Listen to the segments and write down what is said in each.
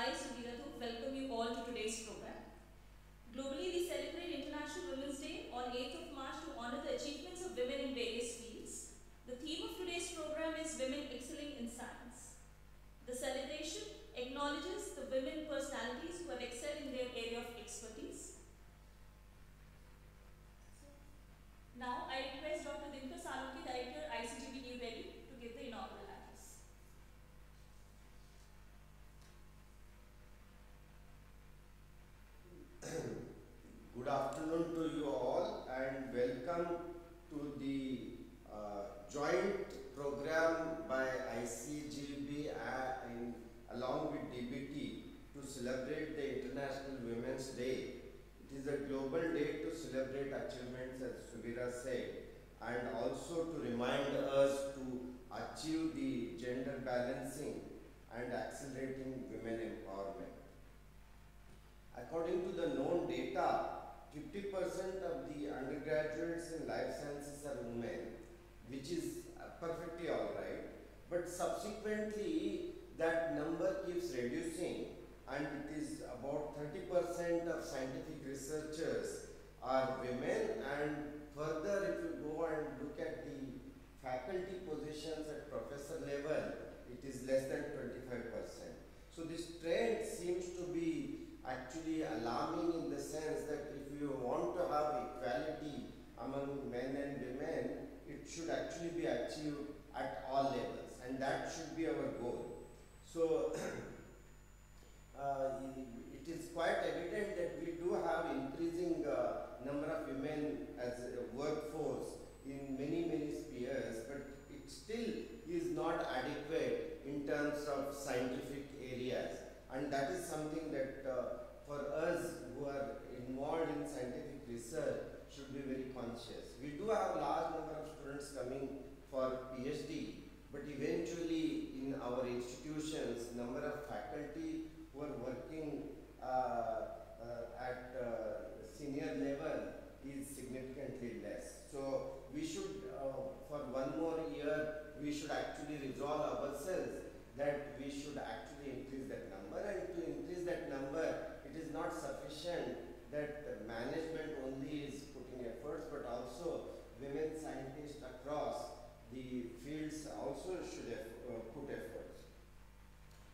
I, Sudhiratu, welcome you all to today's program. Globally, we celebrate International Women's Day on 8th of March to honor the achievements of women in various fields. The theme of today's program is Women Excelling in Science. The celebration acknowledges the women personalities who have excelled in their area of expertise. Now, I request Dr. Dinkar Salunke, Director, ICGEB New Delhi, to give the inaugural address. Good afternoon to you all and welcome to the uh, joint program by ICGEB uh, in, along with DBT to celebrate the International Women's Day. It is a global day to celebrate achievements as Suvira said and also to remind us to achieve the gender balancing and accelerating women empowerment. According to the known data, 50% of the undergraduates in life sciences are women, which is uh, perfectly all right. But subsequently, that number keeps reducing, and it is about 30% of scientific researchers are women. And further, if you go and look at the faculty positions at professor level, it is less than 25%. So, this trend seems to be actually alarming in the sense that if you want to have equality among men and women, it should actually be achieved at all levels, and that should be our goal. So, uh, it is quite evident that we do have increasing uh, number of women as a workforce in many many spheres, but it still is not adequate in terms of scientific areas and that is something that uh, for us who are involved in scientific research should be very conscious. We do have large number of students coming for PhD, but eventually in our institutions, number of faculty who are working uh, uh, at uh, senior level is significantly less. So we should, for one more year, we should actually resolve ourselves that we should actually increase that number and to increase that number it is not sufficient that management only is putting efforts but also women scientists across the fields also should uh, put efforts.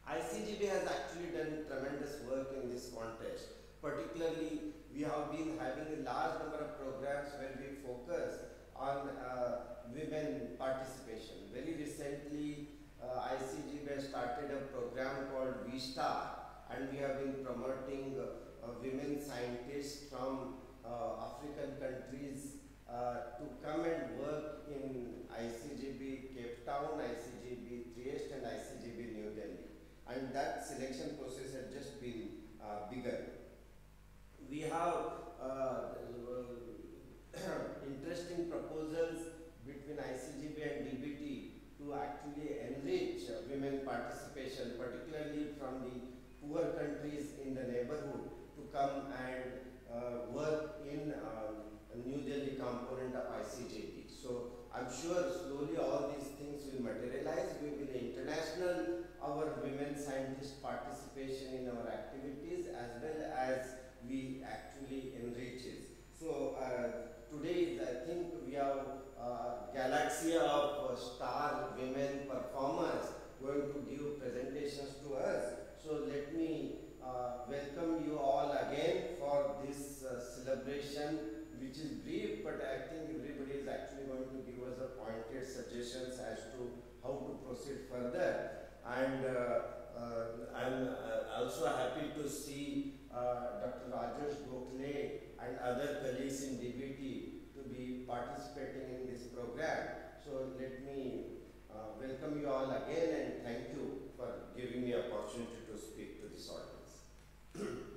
ICGEB has actually done tremendous work in this context. Particularly, we have been having a large number of programs where we focus on uh, women participation. Very recently, uh, ICGEB has started a program called V-Star and we have been promoting uh, women scientists from uh, African countries uh, to come and work in ICGEB Cape Town, ICGEB Trieste and ICGEB New Delhi. And that selection process had just been uh, begun. We have uh, interesting proposals between ICGEB and DBT to actually enrich women participation, particularly from the poor countries in the neighborhood to come and uh, work component of ICGEB. So I'm sure slowly all these things will materialize. We will international our women scientist participation in our activities as well as we actually enriches. So uh, today I think we have uh, galaxy of uh, star women performers going to give presentations to us. So let me uh, welcome you all again for this uh, celebration which is brief but I think everybody is actually going to give us a pointed suggestions as to how to proceed further and uh, uh, I'm uh, also happy to see Dr. Rajesh Gokhale and other colleagues in DBT to be participating in this program. So let me welcome you all again and thank you for giving me opportunity to speak to this audience.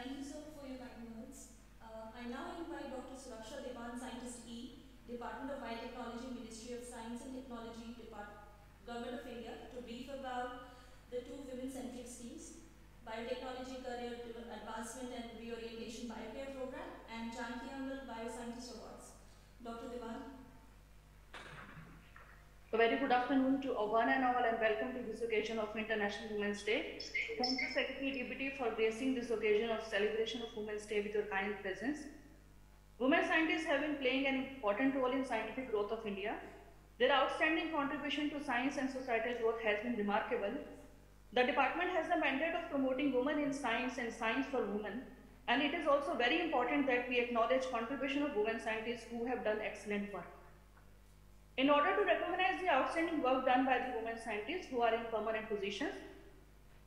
Thank you, sir, for your kind words. Uh, I now invite Dr. Suraksha Diwan, Scientist E, Department of Biotechnology, Ministry of Science and Technology, Government of India, to brief about the two women-centric schemes, Biotechnology Career Advancement and Reorientation Biocare Program, and Janaki Ammal Bioscientist Awards. Dr. Diwan. Very good afternoon to one and all and welcome to this occasion of International Women's Day. Thank you Secretary DBT for gracing this occasion of celebration of Women's Day with your kind presence. Women scientists have been playing an important role in scientific growth of India. Their outstanding contribution to science and societal growth has been remarkable. The department has the mandate of promoting women in science and science for women. And it is also very important that we acknowledge contribution of women scientists who have done excellent work. In order to recognize the outstanding work done by the women scientists who are in permanent positions,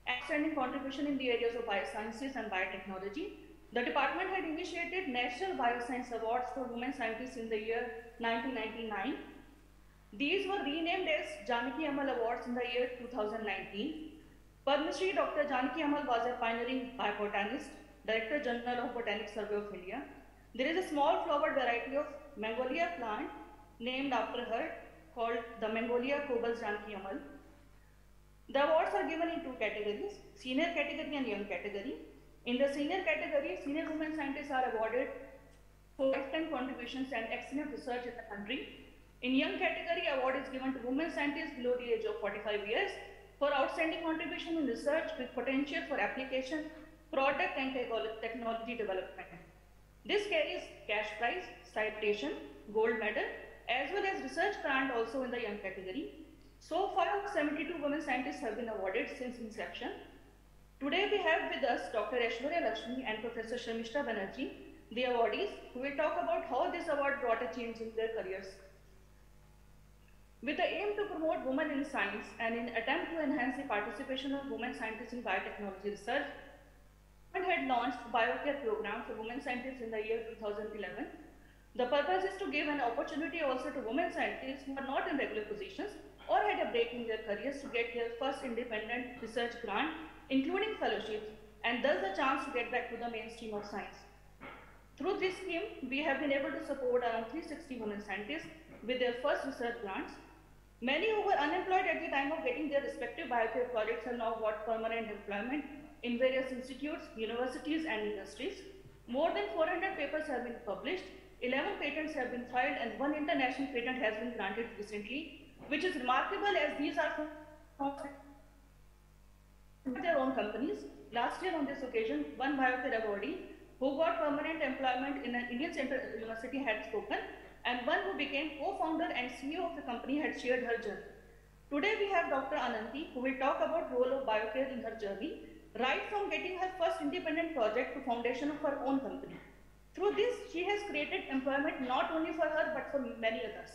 outstanding contribution in the areas of biosciences and biotechnology, the department had initiated National Bioscience Awards for women scientists in the year 1999. These were renamed as Janaki Ammal Awards in the year 2019. Padma Dr. Janaki Ammal was a pioneering biobotanist, Director General of Botanic Survey of India. There is a small flowered variety of Magnolia plant named after her called the Magnolia kobus Janaki Ammal. The awards are given in two categories, senior category and young category. In the senior category, senior women scientists are awarded for lifetime contributions and excellent research in the country. In young category, award is given to women scientists below the age of 45 years for outstanding contribution in research with potential for application, product and technology development. This carries cash prize, citation, gold medal as well as research grant also in the young category. So far, 72 women scientists have been awarded since inception. Today we have with us Dr. Ashwarya Lakshmi and Professor Sharmistha Banerjee, the awardees, who will talk about how this award brought a change in their careers. With the aim to promote women in science and in attempt to enhance the participation of women scientists in biotechnology research, government had launched BioCare program for women scientists in the year 2011 the purpose is to give an opportunity also to women scientists who are not in regular positions or had a break in their careers to get their first independent research grant, including fellowships, and thus the chance to get back to the mainstream of science. Through this scheme, we have been able to support around 360 women scientists with their first research grants. Many who were unemployed at the time of getting their respective biocare projects have now got permanent employment in various institutes, universities, and industries. More than 400 papers have been published 11 patents have been filed and one international patent has been granted recently, which is remarkable as these are from their own companies. Last year on this occasion, one biocare awardee who got permanent employment in an Indian Central University had spoken and one who became co-founder and CEO of the company had shared her journey. Today we have Dr. Ananti who will talk about the role of biocare in her journey, right from getting her first independent project to foundation of her own company. Through this, she has created employment not only for her but for many others.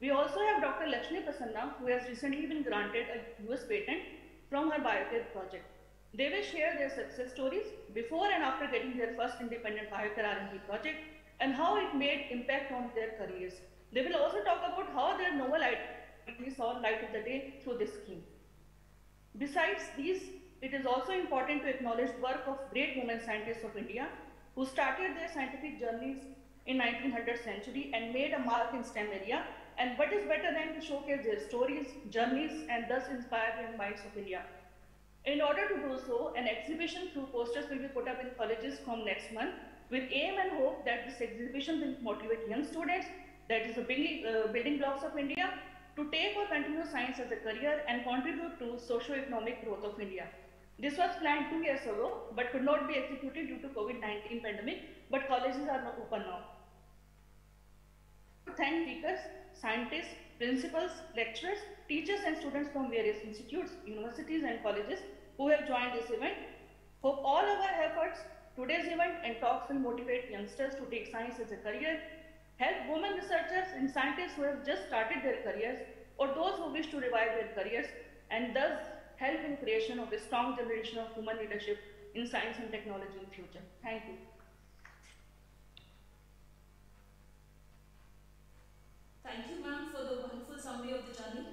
We also have Dr. Lakshmi Prasanna, who has recently been granted a US patent from her biocare project. They will share their success stories before and after getting their first independent biocare R&D project and how it made impact on their careers. They will also talk about how their novel ideas saw light of the day through this scheme. Besides these, it is also important to acknowledge the work of great women scientists of India who started their scientific journeys in 1900 century and made a mark in STEM area. And what is better than to showcase their stories, journeys, and thus inspire the minds of India. In order to do so, an exhibition through posters will be put up in colleges from next month with aim and hope that this exhibition will motivate young students, that is the building, uh, building blocks of India, to take or continue science as a career and contribute to socio-economic growth of India. This was planned two years ago, but could not be executed due to COVID-19 pandemic, but colleges are now open now. Thank speakers, scientists, principals, lecturers, teachers and students from various institutes, universities and colleges who have joined this event. Hope all our efforts, today's event and talks will motivate youngsters to take science as a career, help women researchers and scientists who have just started their careers or those who wish to revive their careers and thus help in creation of a strong generation of human leadership in science and technology in future. Thank you. Thank you, ma'am, for the wonderful summary of the journey.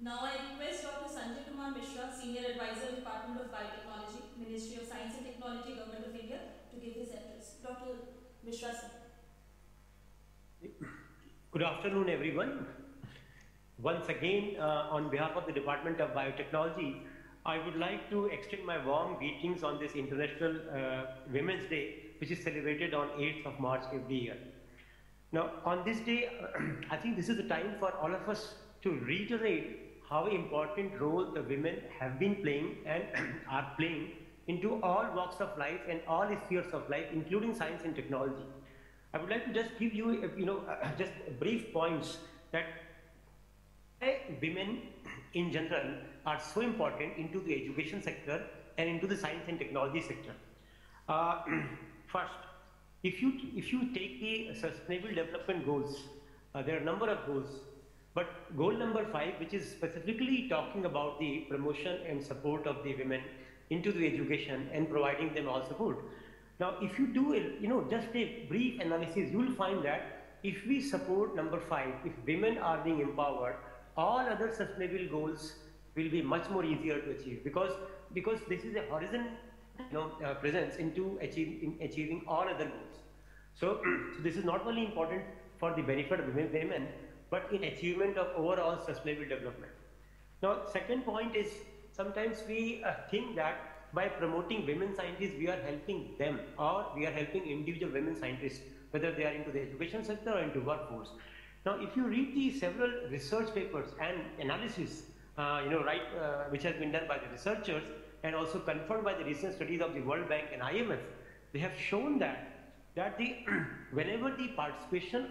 Now I request Dr. Sanjay Kumar Mishra, Senior Advisor, Department of Biotechnology, Ministry of Science and Technology, Government of India, to give his address. Dr. Mishra, sir. Good afternoon, everyone. Once again, uh, on behalf of the Department of Biotechnology, I would like to extend my warm greetings on this International uh, Women's Day, which is celebrated on 8th of March every year. Now, on this day, I think this is the time for all of us to reiterate how important role the women have been playing and are playing into all walks of life and all spheres of life, including science and technology. I would like to just give you, you know, just brief points that women in general are so important into the education sector and into the science and technology sector. Uh, first, if you, if you take the sustainable development goals, uh, there are a number of goals, but goal number five, which is specifically talking about the promotion and support of the women into the education and providing them all support. Now, if you do, you know, just a brief analysis, you will find that if we support number five, if women are being empowered, all other sustainable goals will be much more easier to achieve because because this is a horizon you know uh, presence into achieving in achieving all other goals. So, so, this is not only important for the benefit of women, women but in achievement of overall sustainable development. Now second point is sometimes we uh, think that by promoting women scientists we are helping them or we are helping individual women scientists whether they are into the education sector or into workforce now, if you read the several research papers and analysis, uh, you know, right, uh, which has been done by the researchers and also confirmed by the recent studies of the World Bank and IMF, they have shown that that the whenever the participation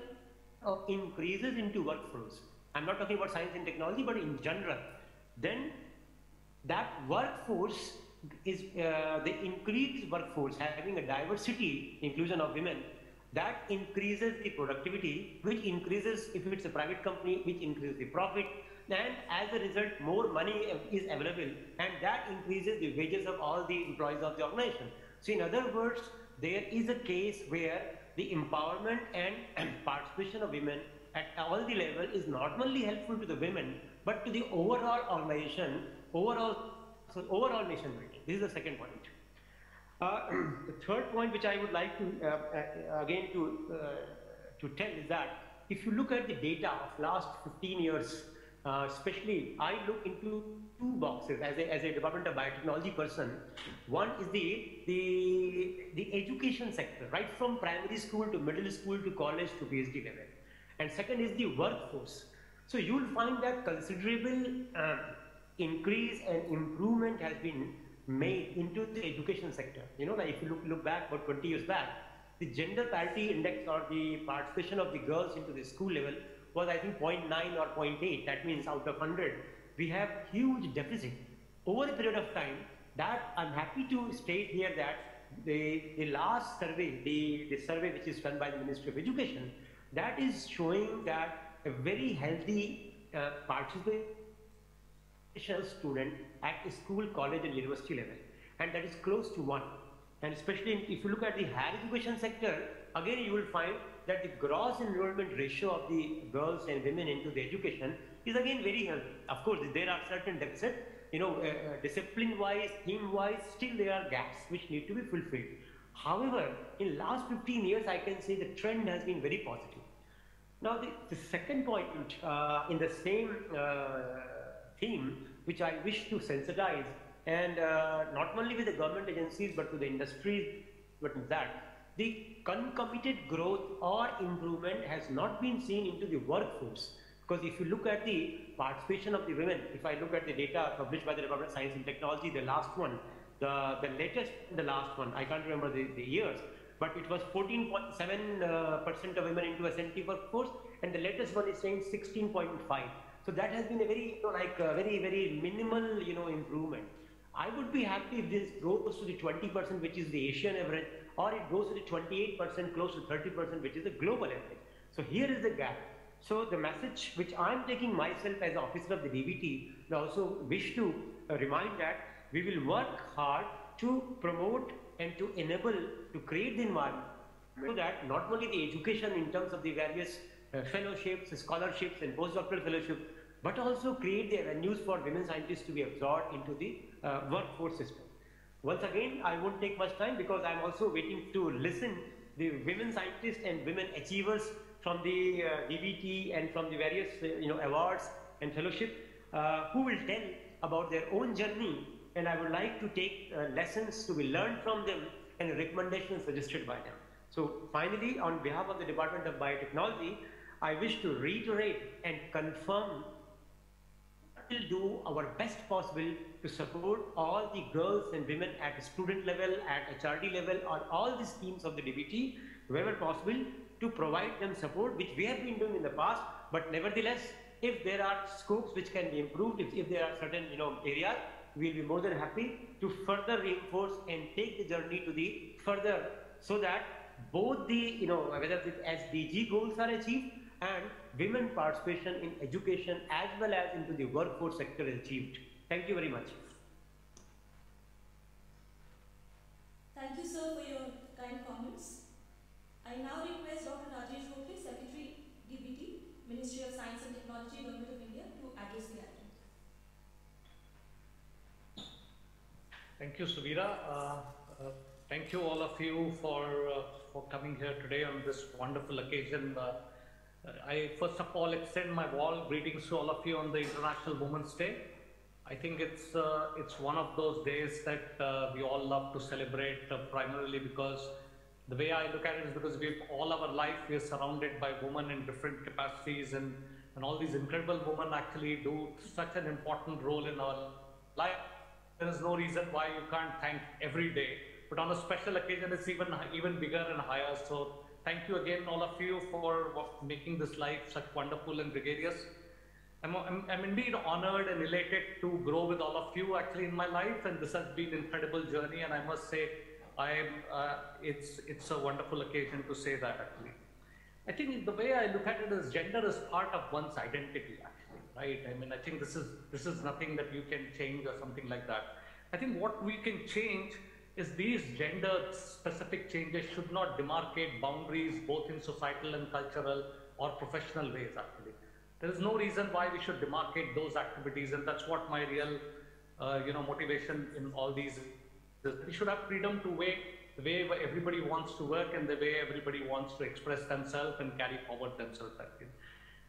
increases into workforce, I'm not talking about science and technology, but in general, then that workforce is uh, the increased workforce having a diversity inclusion of women that increases the productivity, which increases, if it's a private company, which increases the profit, and as a result, more money is available, and that increases the wages of all the employees of the organization. So, in other words, there is a case where the empowerment and, participation of women at all the level is not only helpful to the women, but to the overall organization, overall, so overall nation building. This is the second point. Uh, the third point which I would like to uh, uh, again to to tell is that if you look at the data of last 15 years, especially I look into two boxes as a, as a Department of Biotechnology person. One is the, the, the education sector, right from primary school to middle school to college to PhD level. And second is the workforce. So you will find that considerable uh, increase and improvement has been made into the education sector. You know, like if you look, look back about 20 years back, the gender parity index or the participation of the girls into the school level was I think 0.9 or 0.8. That means out of 100, we have huge deficit. Over a period of time, that I'm happy to state here that the, the last survey, the, the survey which is done by the Ministry of Education, that is showing that a very healthy uh, participation student at school, college and university level and that is close to 1 and especially if you look at the higher education sector again you will find that the gross enrollment ratio of the girls and women into the education is again very healthy. Of course there are certain deficits you know uh, uh, discipline wise, theme wise still there are gaps which need to be fulfilled. However, in last 15 years I can say the trend has been very positive. Now the, the second point uh, in the same uh, theme which I wish to sensitize and uh, not only with the government agencies but to the industries but that. The concomitant growth or improvement has not been seen into the workforce. Because if you look at the participation of the women if I look at the data published by the Department of Science and Technology the last one the, the latest the last one I can't remember the, the years but it was 14.7 uh, percent of women into a S&T workforce and the latest one is saying 16.5 so that has been a very, you know, like a very, very minimal, you know, improvement. I would be happy if this goes to the 20%, which is the Asian average, or it goes to the 28%, close to 30%, which is the global average. So here is the gap. So the message which I'm taking myself as officer of the DBT, I also wish to uh, remind that we will work hard to promote and to enable, to create the environment so that not only the education in terms of the various uh, fellowships, scholarships and postdoctoral fellowships, but also create the avenues for women scientists to be absorbed into the uh, workforce system. Once again, I won't take much time because I'm also waiting to listen the women scientists and women achievers from the uh, DBT and from the various uh, you know awards and fellowship uh, who will tell about their own journey and I would like to take uh, lessons to be learned from them and recommendations suggested by them. So finally, on behalf of the Department of Biotechnology, I wish to reiterate and confirm we will do our best possible to support all the girls and women at student level, at HRD level, on all the schemes of the DBT, wherever possible, to provide them support, which we have been doing in the past. But nevertheless, if there are scopes which can be improved, if, if there are certain you know areas, we'll be more than happy to further reinforce and take the journey to the further so that both the you know whether the SDG goals are achieved and women participation in education as well as into the workforce sector is achieved. Thank you very much. Thank you, sir, for your kind comments. I now request Dr. Rajesh Gokhale, Secretary, DBT, Ministry of Science and Technology, Government of India, to address the gathering. Thank you, Suvira. Uh, uh, thank you all of you for uh, for coming here today on this wonderful occasion. I first of all extend my warm greetings to all of you on the International Women's Day. I think it's uh, it's one of those days that uh, we all love to celebrate, uh, primarily because the way I look at it is because we've all our life we are surrounded by women in different capacities, and and all these incredible women actually do such an important role in our life. There is no reason why you can't thank every day, but on a special occasion, it's even even bigger and higher. So thank you again, all of you, for making this life such wonderful and gregarious. I'm, I'm, I'm, indeed honored and elated to grow with all of you actually in my life, and this has been an incredible journey. And I must say, I am, uh, it's, it's a wonderful occasion to say that actually. I think the way I look at it is gender is part of one's identity actually, right? I mean, I think this is, this is nothing that you can change or something like that. I think what we can change is these gender specific changes should not demarcate boundaries both in societal and cultural or professional ways actually. There is no reason why we should demarcate those activities and that's what my real uh, you know motivation in all these is. We should have freedom to way the way everybody wants to work and the way everybody wants to express themselves and carry forward themselves actually.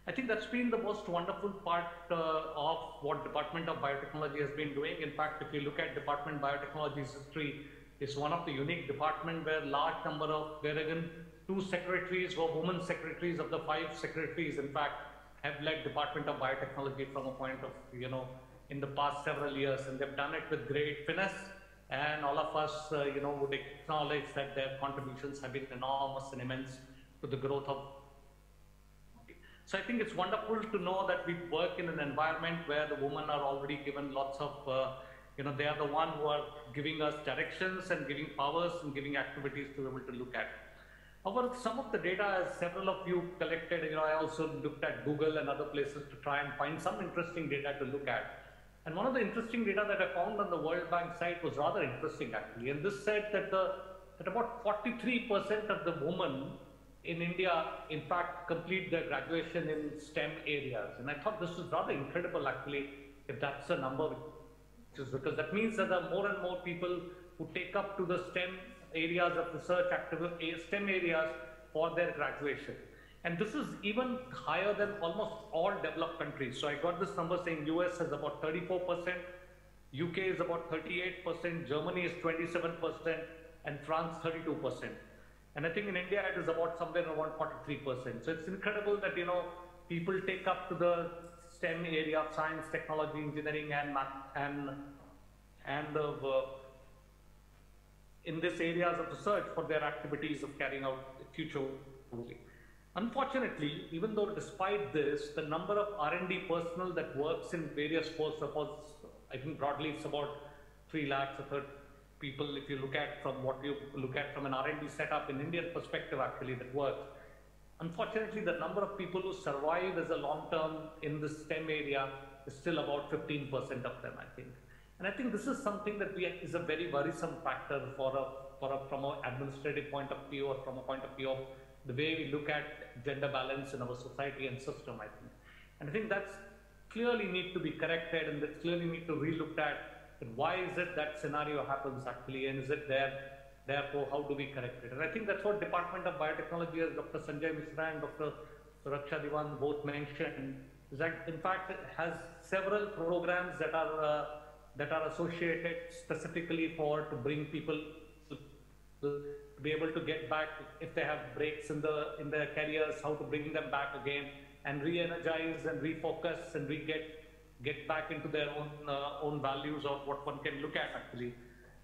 I think that's been the most wonderful part uh, of what Department of Biotechnology has been doing. In fact, if you look at Department of Biotechnology's history, it's one of the unique department where large number of, there again two secretaries were women secretaries of the five secretaries, in fact, have led Department of Biotechnology from a point of, you know, in the past several years, and they've done it with great finesse. And all of us, uh, you know, would acknowledge that their contributions have been enormous and immense to the growth of so I think it's wonderful to know that we work in an environment where the women are already given lots of, uh, you know, they are the one who are giving us directions and giving powers and giving activities to be able to look at. However, some of the data, as several of you collected, you know, I also looked at Google and other places to try and find some interesting data to look at. And one of the interesting data that I found on the World Bank site was rather interesting actually. And this said that the that about 43% of the women in India, in fact, complete their graduation in STEM areas. And I thought this was rather incredible, actually, if that's a number, which is because that means that there are more and more people who take up to the STEM areas of research, activity, STEM areas for their graduation. And this is even higher than almost all developed countries. So I got this number saying US is about 34%, UK is about 38%, Germany is 27%, and France 32%. And I think in India it is about somewhere around 43%. So it's incredible that, you know, people take up to the STEM area of science, technology, engineering, and math, and, and uh, in these areas of research for their activities of carrying out future Unfortunately, even though despite this, the number of R&D personnel that works in various posts, I think broadly it's about 3 lakhs or people, if you look at from what you look at from an R&D setup in Indian perspective, actually that works. Unfortunately, the number of people who survive as a long term in the STEM area is still about 15% of them, I think. And I think this is something that we, is a very worrisome factor for a, for a, from an administrative point of view or from a point of view of the way we look at gender balance in our society and system, I think. And I think that's clearly need to be corrected and that clearly need to be looked at and why is it that scenario happens actually and is it there? Therefore, how do we correct it? And I think that's what Department of Biotechnology as Dr. Sanjay Mishra and Dr. Suraksha Diwan both mentioned is that in fact has several programs that are uh, that are associated specifically for to bring people to be able to get back if they have breaks in the in their careers, how to bring them back again and re-energize and refocus and re-get get back into their own uh, own values of what one can look at actually.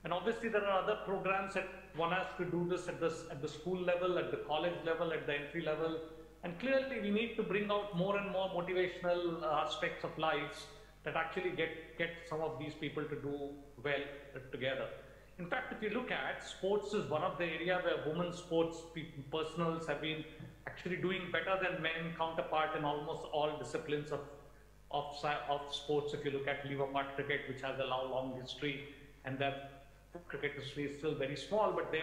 And obviously there are other programs that one has to do this at the, at the school level, at the college level, at the entry level. And clearly we need to bring out more and more motivational uh, aspects of lives that actually get, get some of these people to do well together. In fact, if you look at sports is one of the area where women's sports personals have been actually doing better than men counterpart in almost all disciplines of, of, of sports. If you look at Liverpool cricket, which has a long, long history, and that cricket history is still very small, but they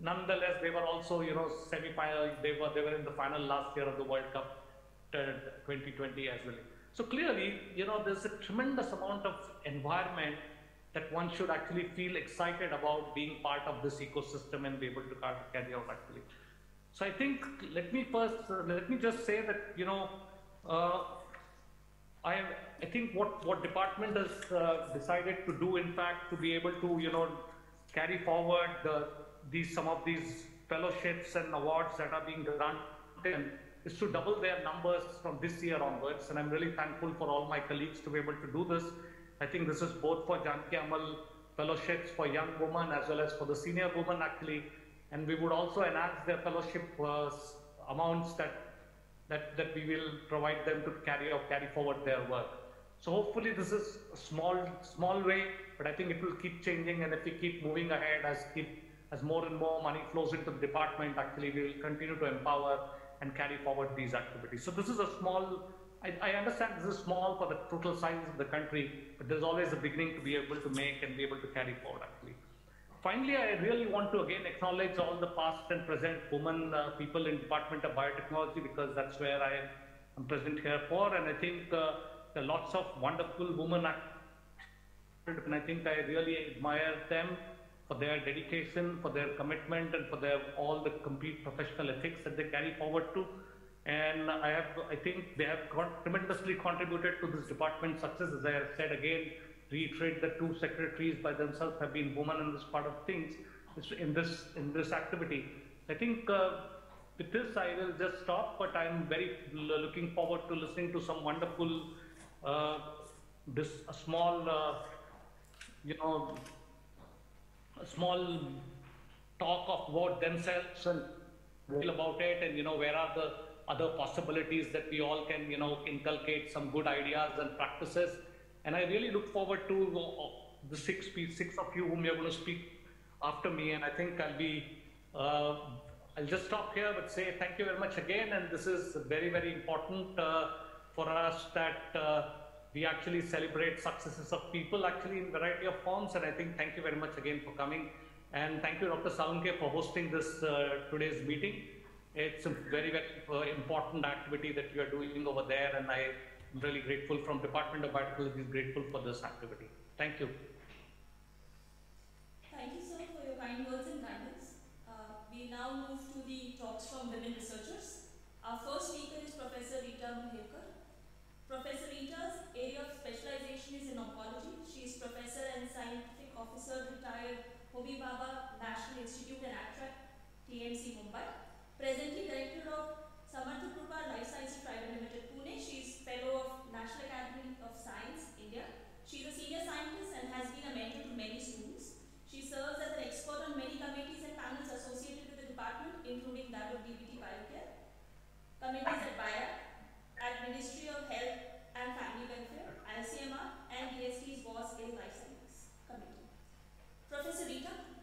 nonetheless they were also you know semi-final. They were they were in the final last year of the World Cup 2020 as well. So clearly, you know, there's a tremendous amount of environment that one should actually feel excited about being part of this ecosystem and be able to carry out actually. So I think let me first uh, let me just say that you know uh, I, I think what, what department has uh, decided to do, in fact, to be able to, you know, carry forward the, these, some of these fellowships and awards that are being granted is to double their numbers from this year onwards. And I'm really thankful for all my colleagues to be able to do this. I think this is both for Janaki Ammal fellowships for young women as well as for the senior women actually. And we would also enhance their fellowship uh, amounts that that, that we will provide them to carry or carry forward their work. So hopefully this is a small, small way, but I think it will keep changing and if we keep moving ahead as keep, as more and more money flows into the department, actually we will continue to empower and carry forward these activities. So this is a small, I, I understand this is small for the total size of the country, but there's always a beginning to be able to make and be able to carry forward actually. Finally, I really want to again acknowledge all the past and present women uh, people in Department of Biotechnology because that's where I am present here for. And I think uh, there are lots of wonderful women and I think I really admire them for their dedication, for their commitment, and for their all the complete professional ethics that they carry forward to. And I have, I think they have tremendously contributed to this department's success. As I have said again, reiterate the two secretaries by themselves have been women in this part of things in this in this activity. I think uh, with this I will just stop, but I'm very looking forward to listening to some wonderful, uh, this small, uh, you know, small talk of what themselves and feel about it, and you know where are the other possibilities that we all can you know inculcate some good ideas and practices and I really look forward to the six, six of you whom you're going to speak after me. And I think I'll be, uh, I'll just stop here, but say thank you very much again. And this is very, very important uh, for us that uh, we actually celebrate successes of people actually in variety of forms. And I think thank you very much again for coming. And thank you, Dr. Salunke, for hosting this uh, today's meeting. It's a very, very uh, important activity that you are doing over there. And I I'm really grateful from Department of Biotechnology is grateful for this activity. Thank you. Thank you, sir, for your kind words and guidance. Uh, we now move to the talks from women researchers. Our first speaker is Professor Rita Mulherkar. Professor Rita's area of specialization is in oncology. She is Professor and Scientific Officer retired Homi Bhabha National Institute and ACTREC, TMC Mumbai. Presently Director of Samartha Krupa Life Sciences Private Limited Pune. She is Fellow of National Academy of Science, India. She is a senior scientist and has been a mentor to many students. She serves as an expert on many committees and panels associated with the department, including that of DBT Biocare, committees at BIA, at Ministry of Health and Family Welfare, ICMR, and DST's WAS in Life Sciences Committee. Professor Rita?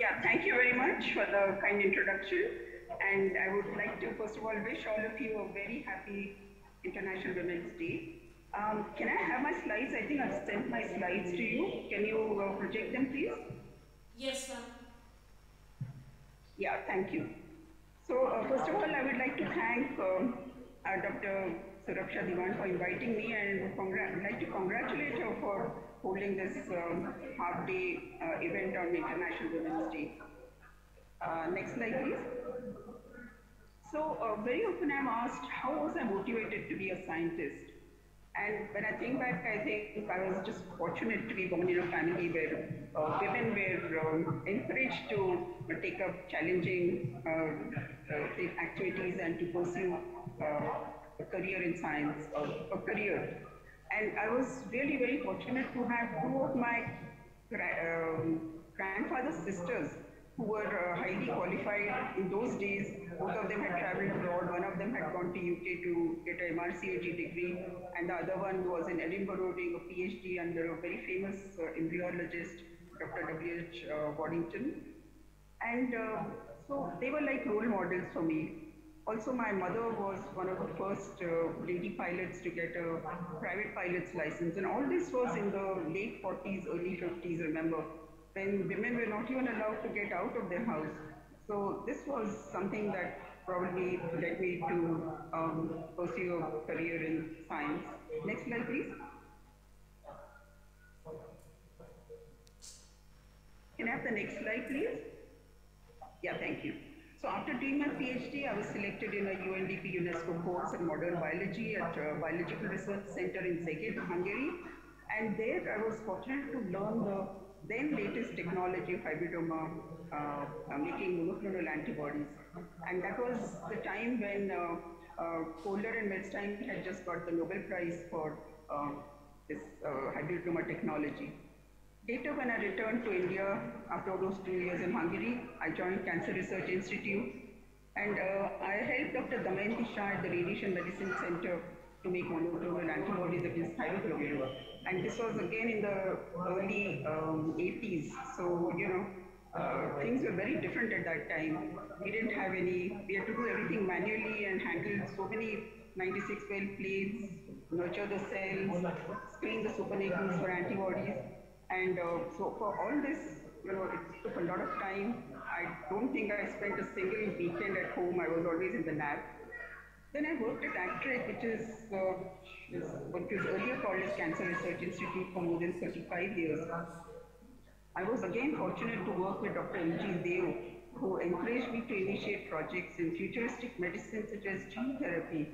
Yeah, thank you very much for the kind introduction. And I would like to, first of all, wish all of you a very happy International Women's Day. Um, can I have my slides? I think I've sent my slides to you. Can you uh, project them, please? Yes, ma'am. Yeah, thank you. So, uh, first of all, I would like to thank um, uh, Dr. Suraksha Diwan for inviting me and I would like to congratulate her for holding this um, half-day uh, event on International Women's Day. Uh, next slide, please. So uh, very often I'm asked, how was I motivated to be a scientist? And when I think back, I think I was just fortunate to be born in a family where uh, women were um, encouraged to uh, take up challenging uh, activities and to pursue a career in science, or a career. And I was really very fortunate to have two of my um, grandfather's sisters who were uh, highly qualified in those days. Both of them had traveled abroad. One of them had gone to UK to get a MRCOG degree, and the other one was in Edinburgh doing a PhD under a very famous uh, embryologist, Dr. W.H. Uh, Waddington. And so they were like role models for me. Also, my mother was one of the first uh, lady pilots to get a private pilot's license, and all this was in the late 40s, early 50s, remember when women were not even allowed to get out of their house. So this was something that probably led me to um, pursue a career in science. Next slide, please. Can I have the next slide, please? Yeah, thank you. So after doing my PhD, I was selected in a UNDP UNESCO course in modern biology at a Biological Research Center in Szeged, Hungary. And there I was fortunate to learn the then latest technology hybridoma uh, making monoclonal antibodies. And that was the time when uh, uh, Kohler and Milstein had just got the Nobel Prize for uh, this hybridoma technology. Later, when I returned to India after those two years in Hungary, I joined Cancer Research Institute and uh, I helped Dr. Damayanti Shah at the Radiation Medicine Center to make monoclonal antibodies against thyroglobulin. And this was again in the early um, 80s. So, you know, uh, things were very different at that time. We didn't have any, we had to do everything manually and handle so many 96 well plates, nurture the cells, screen the supernatant for antibodies. And uh, so for all this, you know, it took a lot of time. I don't think I spent a single weekend at home. I was always in the lab. Then I worked at ACTREC, which is, uh, what was earlier called as Cancer Research Institute for more than 35 years. I was again fortunate to work with Dr. M.G. Deo, who encouraged me to initiate projects in futuristic medicine such as gene therapy.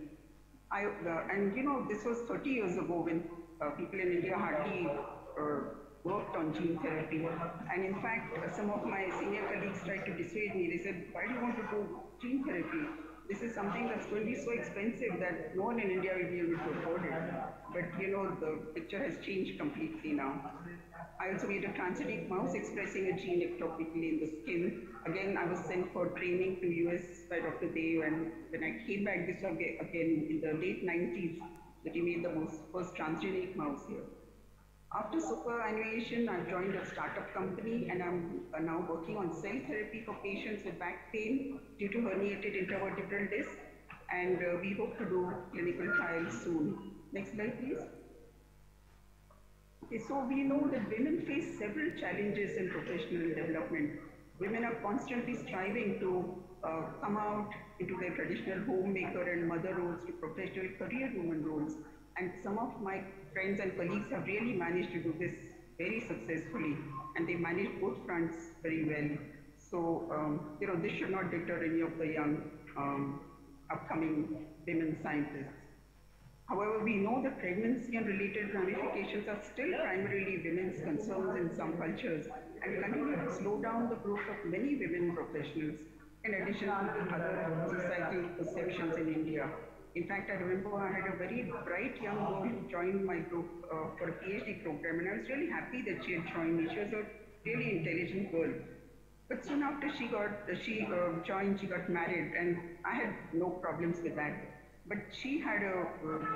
I, uh, and you know, this was 30 years ago when uh, people in India hardly uh, worked on gene therapy. And in fact, some of my senior colleagues tried to dissuade me. They said, why do you want to do gene therapy? This is something that's going to be so expensive that no one in India will be able to afford it. But you know, the picture has changed completely now. I also made a transgenic mouse expressing a gene ectopically in the skin. Again, I was sent for training to US by Dr. Deo, and when I came back, this was again in the late 90s, that he made the most, first transgenic mouse here. After superannuation, I joined a startup company and I'm uh, now working on cell therapy for patients with back pain due to herniated intervertebral disc and uh, we hope to do clinical trials soon. Next slide please. Okay, so we know that women face several challenges in professional development. Women are constantly striving to uh, come out into their traditional homemaker and mother roles to professional career woman roles. And some of my friends and colleagues have really managed to do this very successfully and they manage both fronts very well. So, um, you know, this should not deter any of the young um, upcoming women scientists. However, we know that pregnancy and related ramifications are still primarily women's concerns in some cultures and continue to slow down the growth of many women professionals in addition to other societal perceptions in India. In fact, I remember I had a very bright young girl who joined my group uh, for a PhD program, and I was really happy that she had joined me. She was a really intelligent girl. But soon after she got uh, she uh, joined, she got married, and I had no problems with that. But she had a,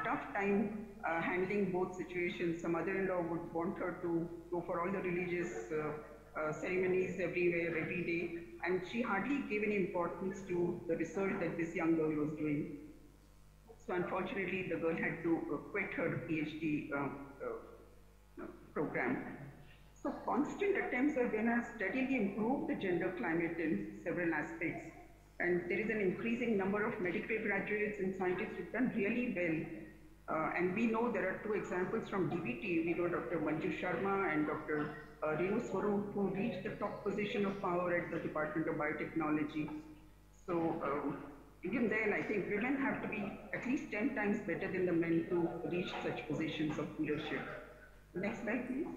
tough time uh, handling both situations. Some mother-in-law would want her to go for all the religious uh, ceremonies everywhere, every day, and she hardly gave any importance to the research that this young girl was doing. So unfortunately, the girl had to uh, quit her PhD uh, uh, program. So constant attempts are going to steadily improve the gender climate in several aspects. And there is an increasing number of medical graduates and scientists who've done really well. Uh, and we know there are two examples from DBT. We know Dr. Manju Sharma and Dr. Uh, Renu Swarup who reached the top position of power at the Department of Biotechnology. So um, even then, I think women have to be at least 10 times better than the men to reach such positions of leadership. Next slide, please.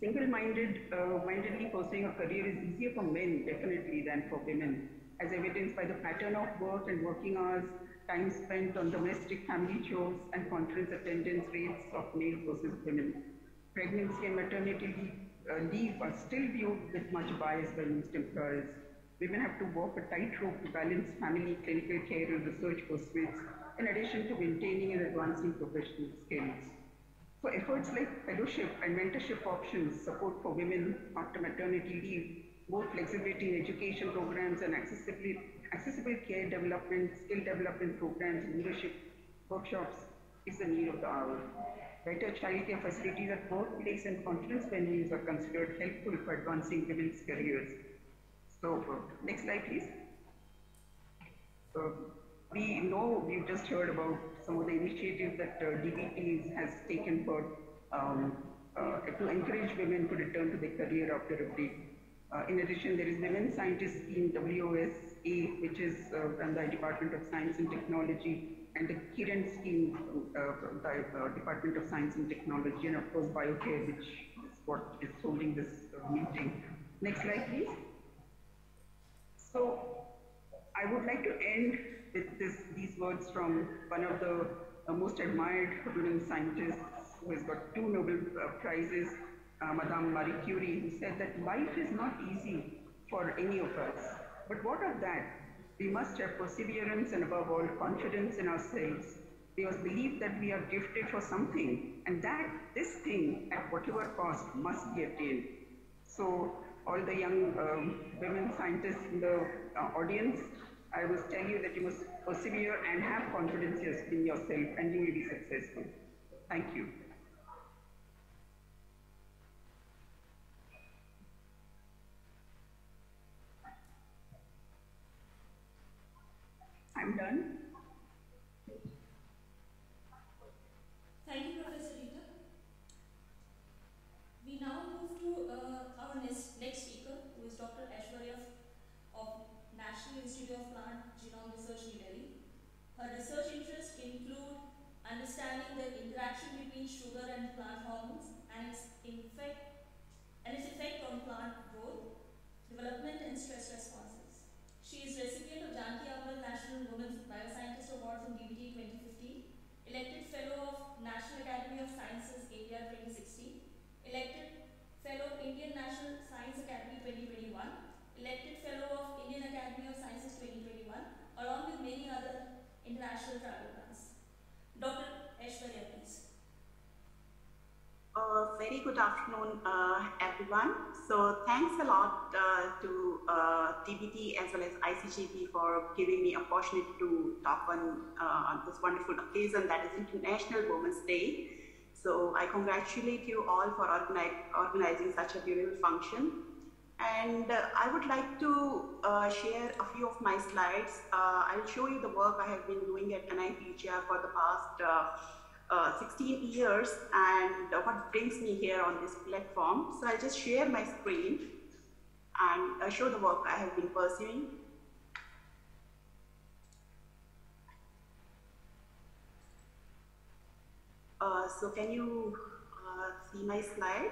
Single-minded, uh, mindedly pursuing a career is easier for men, definitely, than for women. as evidenced by the pattern of work and working hours, time spent on domestic family chores, and conference attendance rates of male versus women. Pregnancy and maternity leave, uh, leave are still viewed with much bias by most employers. Women have to walk a tightrope to balance family, clinical care, and research pursuits, in addition to maintaining and advancing professional skills. So efforts like fellowship and mentorship options, support for women after maternity leave, both flexibility in education programs and accessible care development, skill development programs, leadership workshops is the need of the hour. Better childcare facilities at workplace and conference venues are considered helpful for advancing women's careers. So, uh, next slide, please. Uh, we know we've just heard about some of the initiatives that uh, DBT has taken for um, uh, to encourage women to return to their career after a break. Uh, in addition, there is the Women Scientist Scheme WSA, which is uh, run by Department of Science and Technology, and the Kiran Scheme uh, Department of Science and Technology, and of course BioCare, which is what is holding this meeting. Next slide, please. So, I would like to end with this, these words from one of the uh, most admired women scientists who has got two Nobel uh, Prizes, uh, Madame Marie Curie, who said that life is not easy for any of us. But what of that? We must have perseverance and above all confidence in ourselves. We must believe that we are gifted for something and that this thing at whatever cost must be attained. So all the young um, women scientists in the uh, audience, I must tell you that you must persevere and have confidence in yourself and you will be successful. Thank you. I'm done. Thank you, Professor Rita. We now move to uh, our next, next speaker, who is Dr. Aishwarya of National Institute of Plant Genome Research, New Delhi. Her research interests include understanding the interaction between sugar and plant hormones and its effect, and its effect on plant growth, development, and stress responses. She is recipient of Janki Ammal National Women's Bioscientist Award from DBT 2015, elected Fellow of National Academy of Sciences India 2016, elected Fellow of Indian National Science Academy 2021, elected Fellow of Indian Academy of Sciences 2021, along with many other international travel plans. Dr. Aishwarya, please. Uh, very good afternoon, uh, everyone. So thanks a lot uh, to uh, DBT as well as ICGP for giving me opportunity to talk on, uh, on this wonderful occasion that is International Women's Day. So I congratulate you all for organizing such a beautiful function. And uh, I would like to share a few of my slides. I'll show you the work I have been doing at NIPGR for the past uh, 16 years and uh, what brings me here on this platform. So I'll just share my screen and uh, show the work I have been pursuing. Uh, so can you uh, see my slide?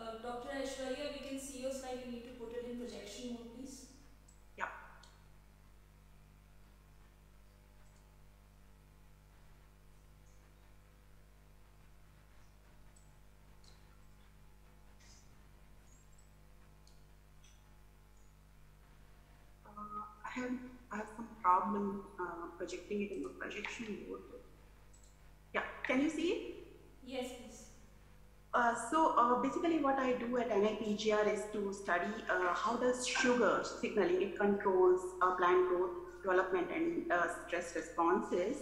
Uh, Dr. Aishwarya, we can see your slide. You need to put it in projection mode, please. Yeah. I have, I have some problem uh, projecting it in the projection mode. Yeah, can you see it? Yes, please. Uh, so uh, basically what I do at NIPGR is to study uh, how does sugar signaling, it controls uh, plant growth, development and uh, stress responses.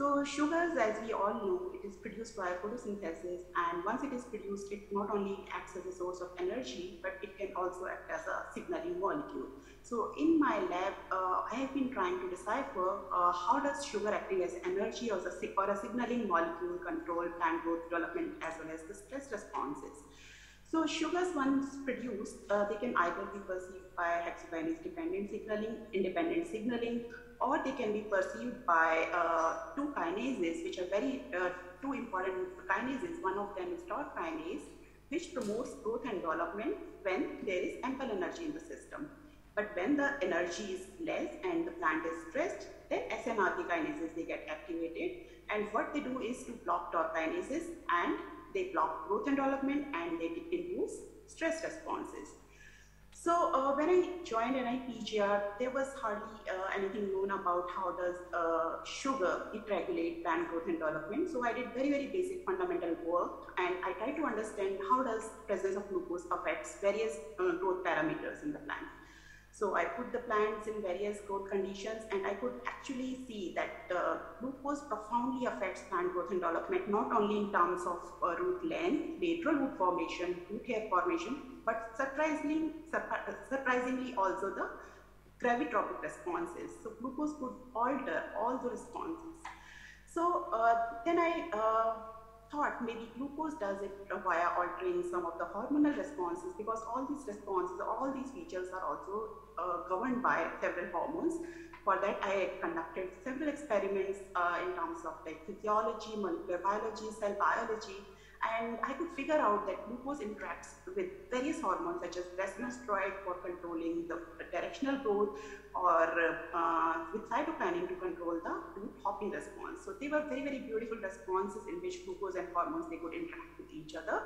So sugars, as we all know, it is produced by photosynthesis and once it is produced, it not only acts as a source of energy, but it can also act as a signaling molecule. So in my lab, uh, I have been trying to decipher uh, how does sugar acting as energy or a, or a signaling molecule control plant growth development as well as the stress responses. So sugars once produced, uh, they can either be perceived by hexokinase dependent signaling, independent signaling, or they can be perceived by uh, two kinases, which are very, uh, two important kinases. One of them is TOR kinase, which promotes growth and development when there is ample energy in the system. But when the energy is less and the plant is stressed, then SMRP kinases they get activated. And what they do is to block TOR kinases and they block growth and development and they induce stress responses. So uh, when I joined NIPGR, there was hardly uh, anything known about how does uh, sugar it regulate plant growth and development. So I did very very basic fundamental work, and I tried to understand how does presence of glucose affects various uh, growth parameters in the plant. So I put the plants in various growth conditions and I could actually see that uh, glucose profoundly affects plant growth and development, not only in terms of uh, root length, lateral root formation, root hair formation, but surprisingly, surprisingly also the gravitropic responses. So glucose could alter all the responses. So uh, then I uh, thought maybe glucose does it via altering some of the hormonal responses because all these responses, all these features are also uh, governed by several hormones. For that, I conducted several experiments uh, in terms of like physiology, molecular biology, cell biology, and I could figure out that glucose interacts with various hormones such as resveratrol for controlling the directional growth or uh, with cytokinin to control the root hopping response. So they were very, very beautiful responses in which glucose and hormones, they could interact with each other.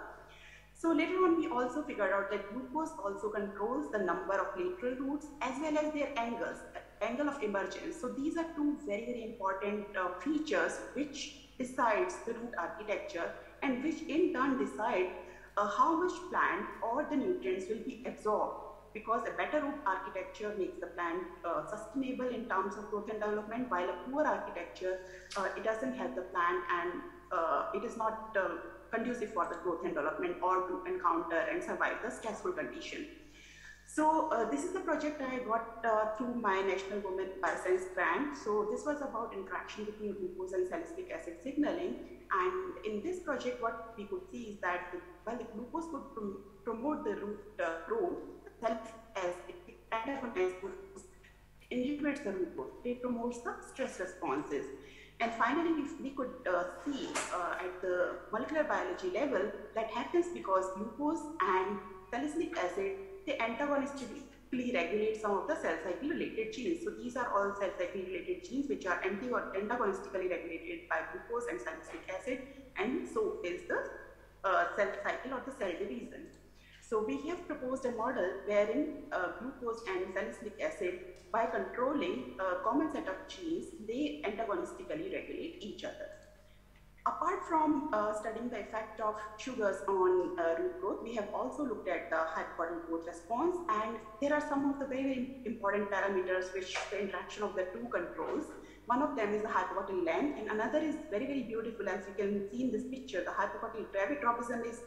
So later on, we also figured out that glucose also controls the number of lateral roots as well as their angles, angle of emergence. So these are two very, very important uh, features which decides the root architecture and which in turn decide uh, how much plant or the nutrients will be absorbed because a better root architecture makes the plant uh, sustainable in terms of growth and development while a poor architecture uh, it doesn't help the plant and uh, it is not uh, conducive for the growth and development or to encounter and survive the stressful condition. So uh, this is the project I got uh, through my National Women Bioscience grant. So this was about interaction between glucose and salicylic acid signaling. And in this project, what we could see is that the, while the glucose could prom promote the root uh, growth, as it inhibits the root growth. It promotes the stress responses. And finally, if we could uh, see uh, at the molecular biology level, that happens because glucose and salicylic acid they antagonistically regulate some of the cell cycle related genes. So these are all cell cycle related genes which are anti antagonistically regulated by glucose and salicylic acid and so is the uh, cell cycle or the cell division. So we have proposed a model wherein uh, glucose and salicylic acid by controlling a common set of genes they antagonistically regulate each other. Apart from uh, studying the effect of sugars on uh, root growth, we have also looked at the hypothetical growth response and there are some of the very, important parameters which the interaction of the two controls. One of them is the hypothetical length and another is very, very beautiful as you can see in this picture. The hypothetical gravitropism is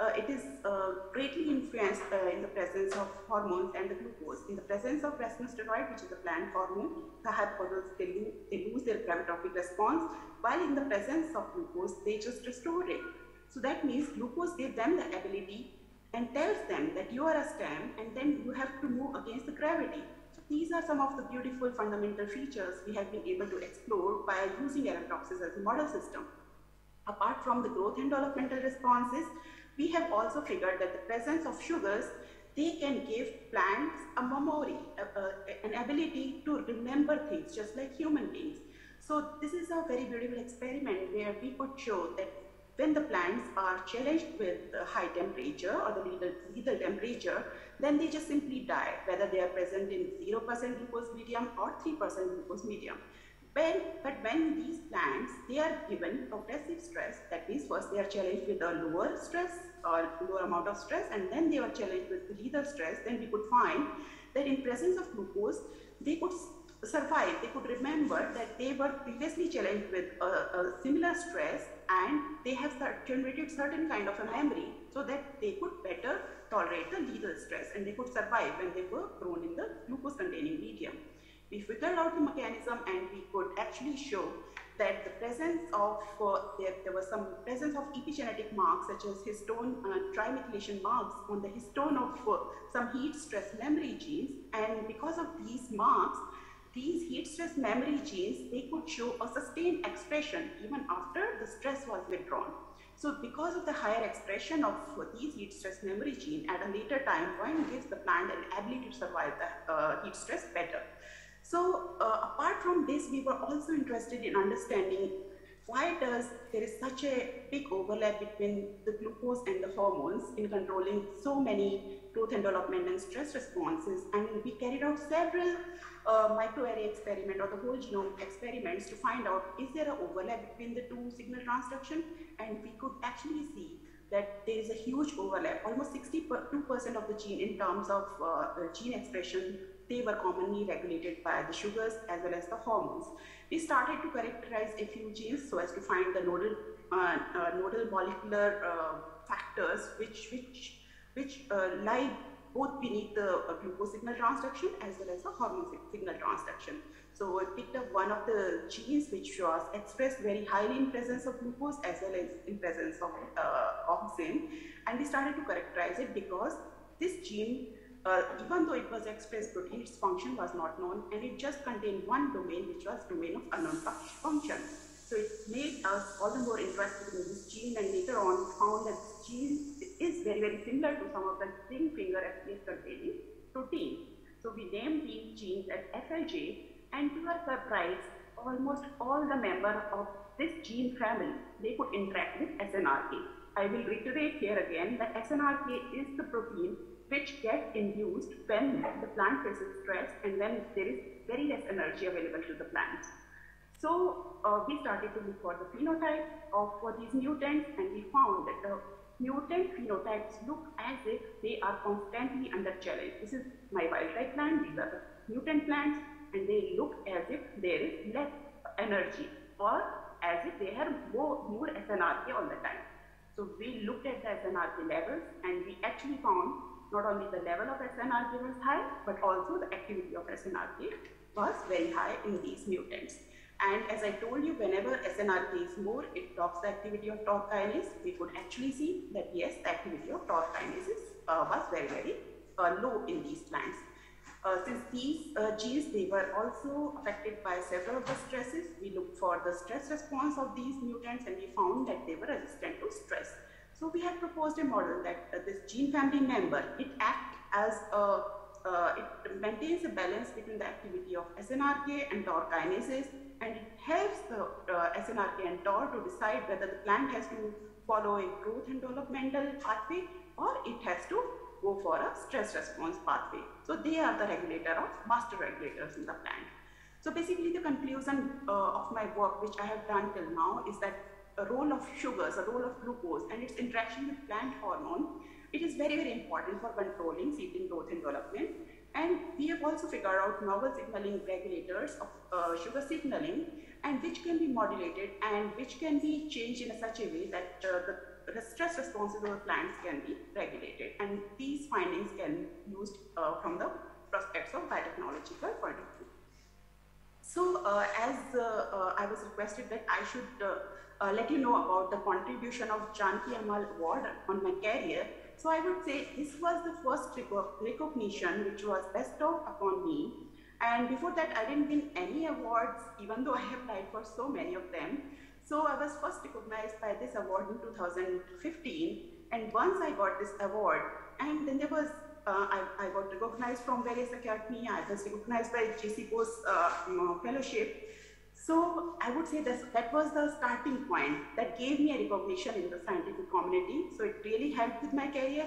uh, it is uh, greatly influenced uh, in the presence of hormones and the glucose. In the presence of resveratrol, which is a plant hormone, the hypothalamus they, lo they lose their gravitropic response, while in the presence of glucose, they just restore it. So that means glucose gives them the ability and tells them that you are a stem and then you have to move against the gravity. So these are some of the beautiful fundamental features we have been able to explore by using Arabidopsis as a model system. Apart from the growth and developmental responses, we have also figured that the presence of sugars, they can give plants a memory, a, a, an ability to remember things just like human beings. So this is a very beautiful experiment where we could show that when the plants are challenged with high temperature or the lethal, lethal temperature, then they just simply die, whether they are present in 0% glucose medium or 3% glucose medium. When, but when these plants, they are given progressive stress, that means first they are challenged with a lower stress or lower amount of stress and then they were challenged with lethal stress, then we could find that in presence of glucose, they could survive, they could remember that they were previously challenged with a, a similar stress and they have generated certain kind of a memory so that they could better tolerate the lethal stress and they could survive when they were grown in the glucose containing medium. We figured out the mechanism and we could actually show that the presence of, uh, there, there was some presence of epigenetic marks such as histone uh, trimethylation marks on the histone of uh, some heat stress memory genes and because of these marks, these heat stress memory genes, they could show a sustained expression even after the stress was withdrawn. So because of the higher expression of these heat stress memory gene at a later time point gives the plant an ability to survive the uh, heat stress better. So uh, apart from this, we were also interested in understanding why does there is such a big overlap between the glucose and the hormones in controlling so many growth and development and stress responses. And we carried out several uh, microarray experiment or the whole genome experiments to find out is there an overlap between the two signal transduction? And we could actually see that there is a huge overlap. Almost 62% of the gene in terms of uh, gene expression they were commonly regulated by the sugars as well as the hormones. We started to characterize a few genes so as to find the nodal, uh, uh, nodal molecular uh, factors which, which, which uh, lie both beneath the uh, glucose signal transduction as well as the hormone signal transduction. So I picked up one of the genes which was expressed very highly in presence of glucose as well as in presence of uh, and we started to characterize it because this gene uh, even though it was expressed protein, its function was not known and it just contained one domain which was domain of unknown function. So it made us all the more interested in this gene and later on found that this gene is very very similar to some of the ring finger FCs containing protein. So we named these genes as FLJ and to our surprise almost all the members of this gene family they could interact with SNRK. I will reiterate here again that SNRK is the protein which get induced when the plant faces stress and when there is very less energy available to the plant. So uh, we started to look for the phenotype of for these mutants and we found that the mutant phenotypes look as if they are constantly under challenge. This is my wild type plant, these are the mutant plants and they look as if there is less energy or as if they have more, more SNRK all the time. So we looked at the SNRK levels and we actually found not only the level of SNRK was high, but also the activity of SNRK was very high in these mutants. And as I told you, whenever SNRK is more, it stops the activity of TOR kinase. We could actually see that yes, the activity of TOR kinases uh, was very, very uh, low in these plants. Uh, since these uh, genes, they were also affected by several of the stresses, we looked for the stress response of these mutants and we found that they were resistant to stress. So we had proposed a model that uh, this gene family member, it acts as a, uh, it maintains a balance between the activity of SNRK and TOR kinases and it helps the uh, SNRK and TOR to decide whether the plant has to follow a growth and developmental pathway or it has to go for a stress response pathway. So they are the regulator of master regulators in the plant. So basically the conclusion uh, of my work which I have done till now is that a role of sugars, a role of glucose and its interaction with plant hormone, it is very, very important for controlling seedling growth and development. And we have also figured out novel signaling regulators of uh, sugar signaling and which can be modulated and which can be changed in such a way that uh, the, stress responses of the plants can be regulated. And these findings can be used uh, from the prospects of biotechnological point of view. So uh, as uh, uh, I was requested that I should let you know about the contribution of Janki Ammal Award on my career. So I would say this was the first recognition which was bestowed upon me. And before that, I didn't win any awards, even though I applied for so many of them. So I was first recognized by this award in 2015. And once I got this award, and then there was, uh, I, I, got recognized from various academy, I was recognized by JC Bose uh, fellowship. So I would say that that was the starting point that gave me a recognition in the scientific community. So it really helped with my career.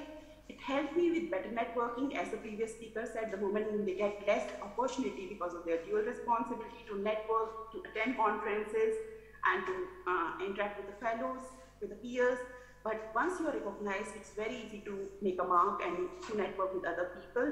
It helped me with better networking, as the previous speaker said, the women they get less opportunity because of their dual responsibility to network, to attend conferences, and to uh, interact with the fellows, with the peers. But once you are recognized, it's very easy to make a mark and to network with other people.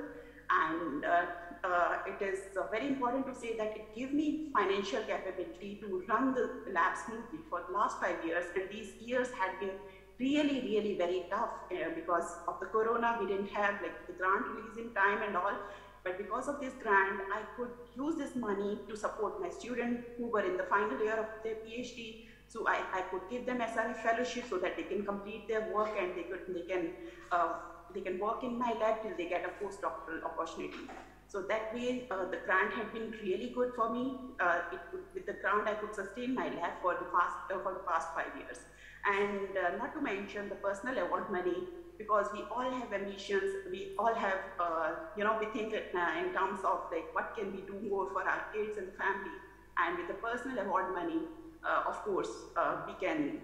And uh, uh, it is uh, very important to say that it gave me financial capability to run the lab smoothly for the last five years. And these years had been really, really very tough uh, because of the corona. We didn't have like the grant release in time and all. But because of this grant, I could use this money to support my students who were in the final year of their PhD. So I, I could give them SRF fellowship so that they can complete their work and they could they can uh, they can work in my lab till they get a postdoctoral opportunity. So that way, uh, the grant had been really good for me. Uh, could, with the grant, I could sustain my lab for the past uh, for the past five years, and uh, not to mention the personal award money because we all have ambitions. We all have, uh, you know, we think uh, in terms of like what can we do more for our kids and family. And with the personal award money, Uh, of course, uh, we can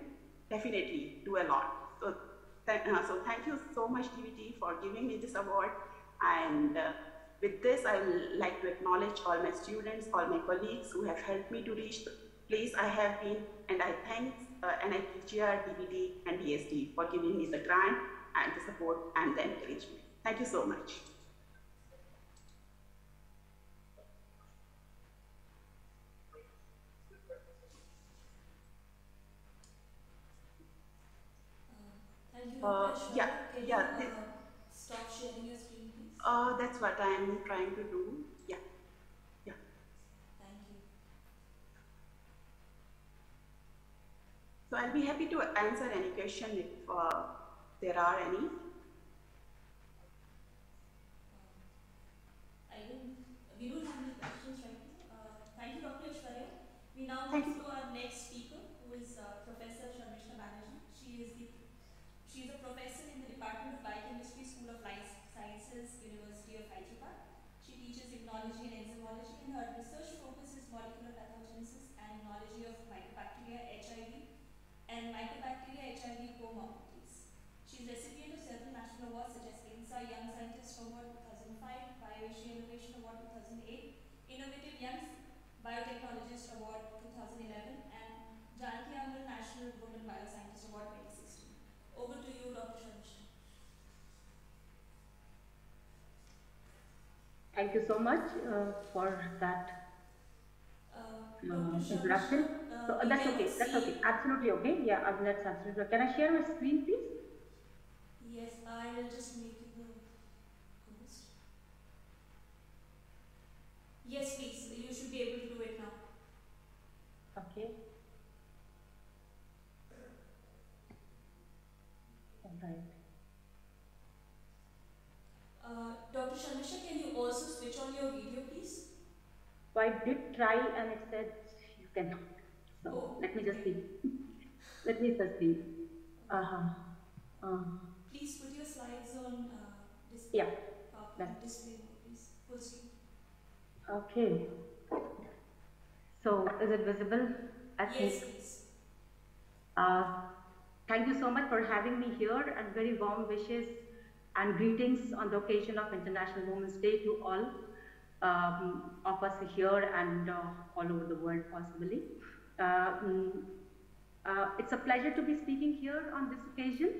definitely do a lot. So, th uh, so thank you so much, DVT, for giving me this award. And with this, I would like to acknowledge all my students, all my colleagues who have helped me to reach the place I have been, and I thank uh, NIPGR, DBT, and DST for giving me the grant and the support and the encouragement. Thank you so much. Uh, yeah, Can yeah. You, uh, stop sharing your screen. Uh, that's what I'm trying to do. Yeah. Yeah. Thank you. So I'll be happy to answer any question if uh, there are any. Um, I don't, we don't have any questions right now. Uh, thank you, Dr. Ishwarya. We now move to our next speaker, who is uh, Professor Sharmishta Banerjee. She is the she is a professor in the Department of Biochemistry, School of Life Sciences, University of Hyderabad. She teaches immunology and enzymology and her research focuses molecular pathogenesis and immunology of mycobacteria, HIV and mycobacteria HIV comorbidities. She is recipient of several national awards such as INSA Young Scientist Award 2005, BioAsia Innovation Award 2008, Innovative Young Biotechnologist Award 2011 and Janaki Ammal National Women Bioscientist Award 2016. Over to you, Dr. Sharmishta. Thank you so much uh, for that uh, uh, introduction. So uh, that's okay. That's okay. Absolutely okay. Yeah, uh, that's absolutely. Okay. Can I share my screen, please? Yes, I will just make the. Yes, please. You should be able to do it now. Okay. All right. Uh, Dr. Sharmisha, can you also switch on your video, please? So I did try and it said you cannot. So let me just see. let me just see. Uh-huh. Uh, Please put your slides on uh, display. yeah. PowerPoint display, please. Screen. Okay. So is it visible? I think. Yes, please. Uh, thank you so much for having me here and very warm wishes and greetings on the occasion of International Women's Day to all um, of us here and uh, all over the world possibly. Uh, mm, uh, it's a pleasure to be speaking here on this occasion.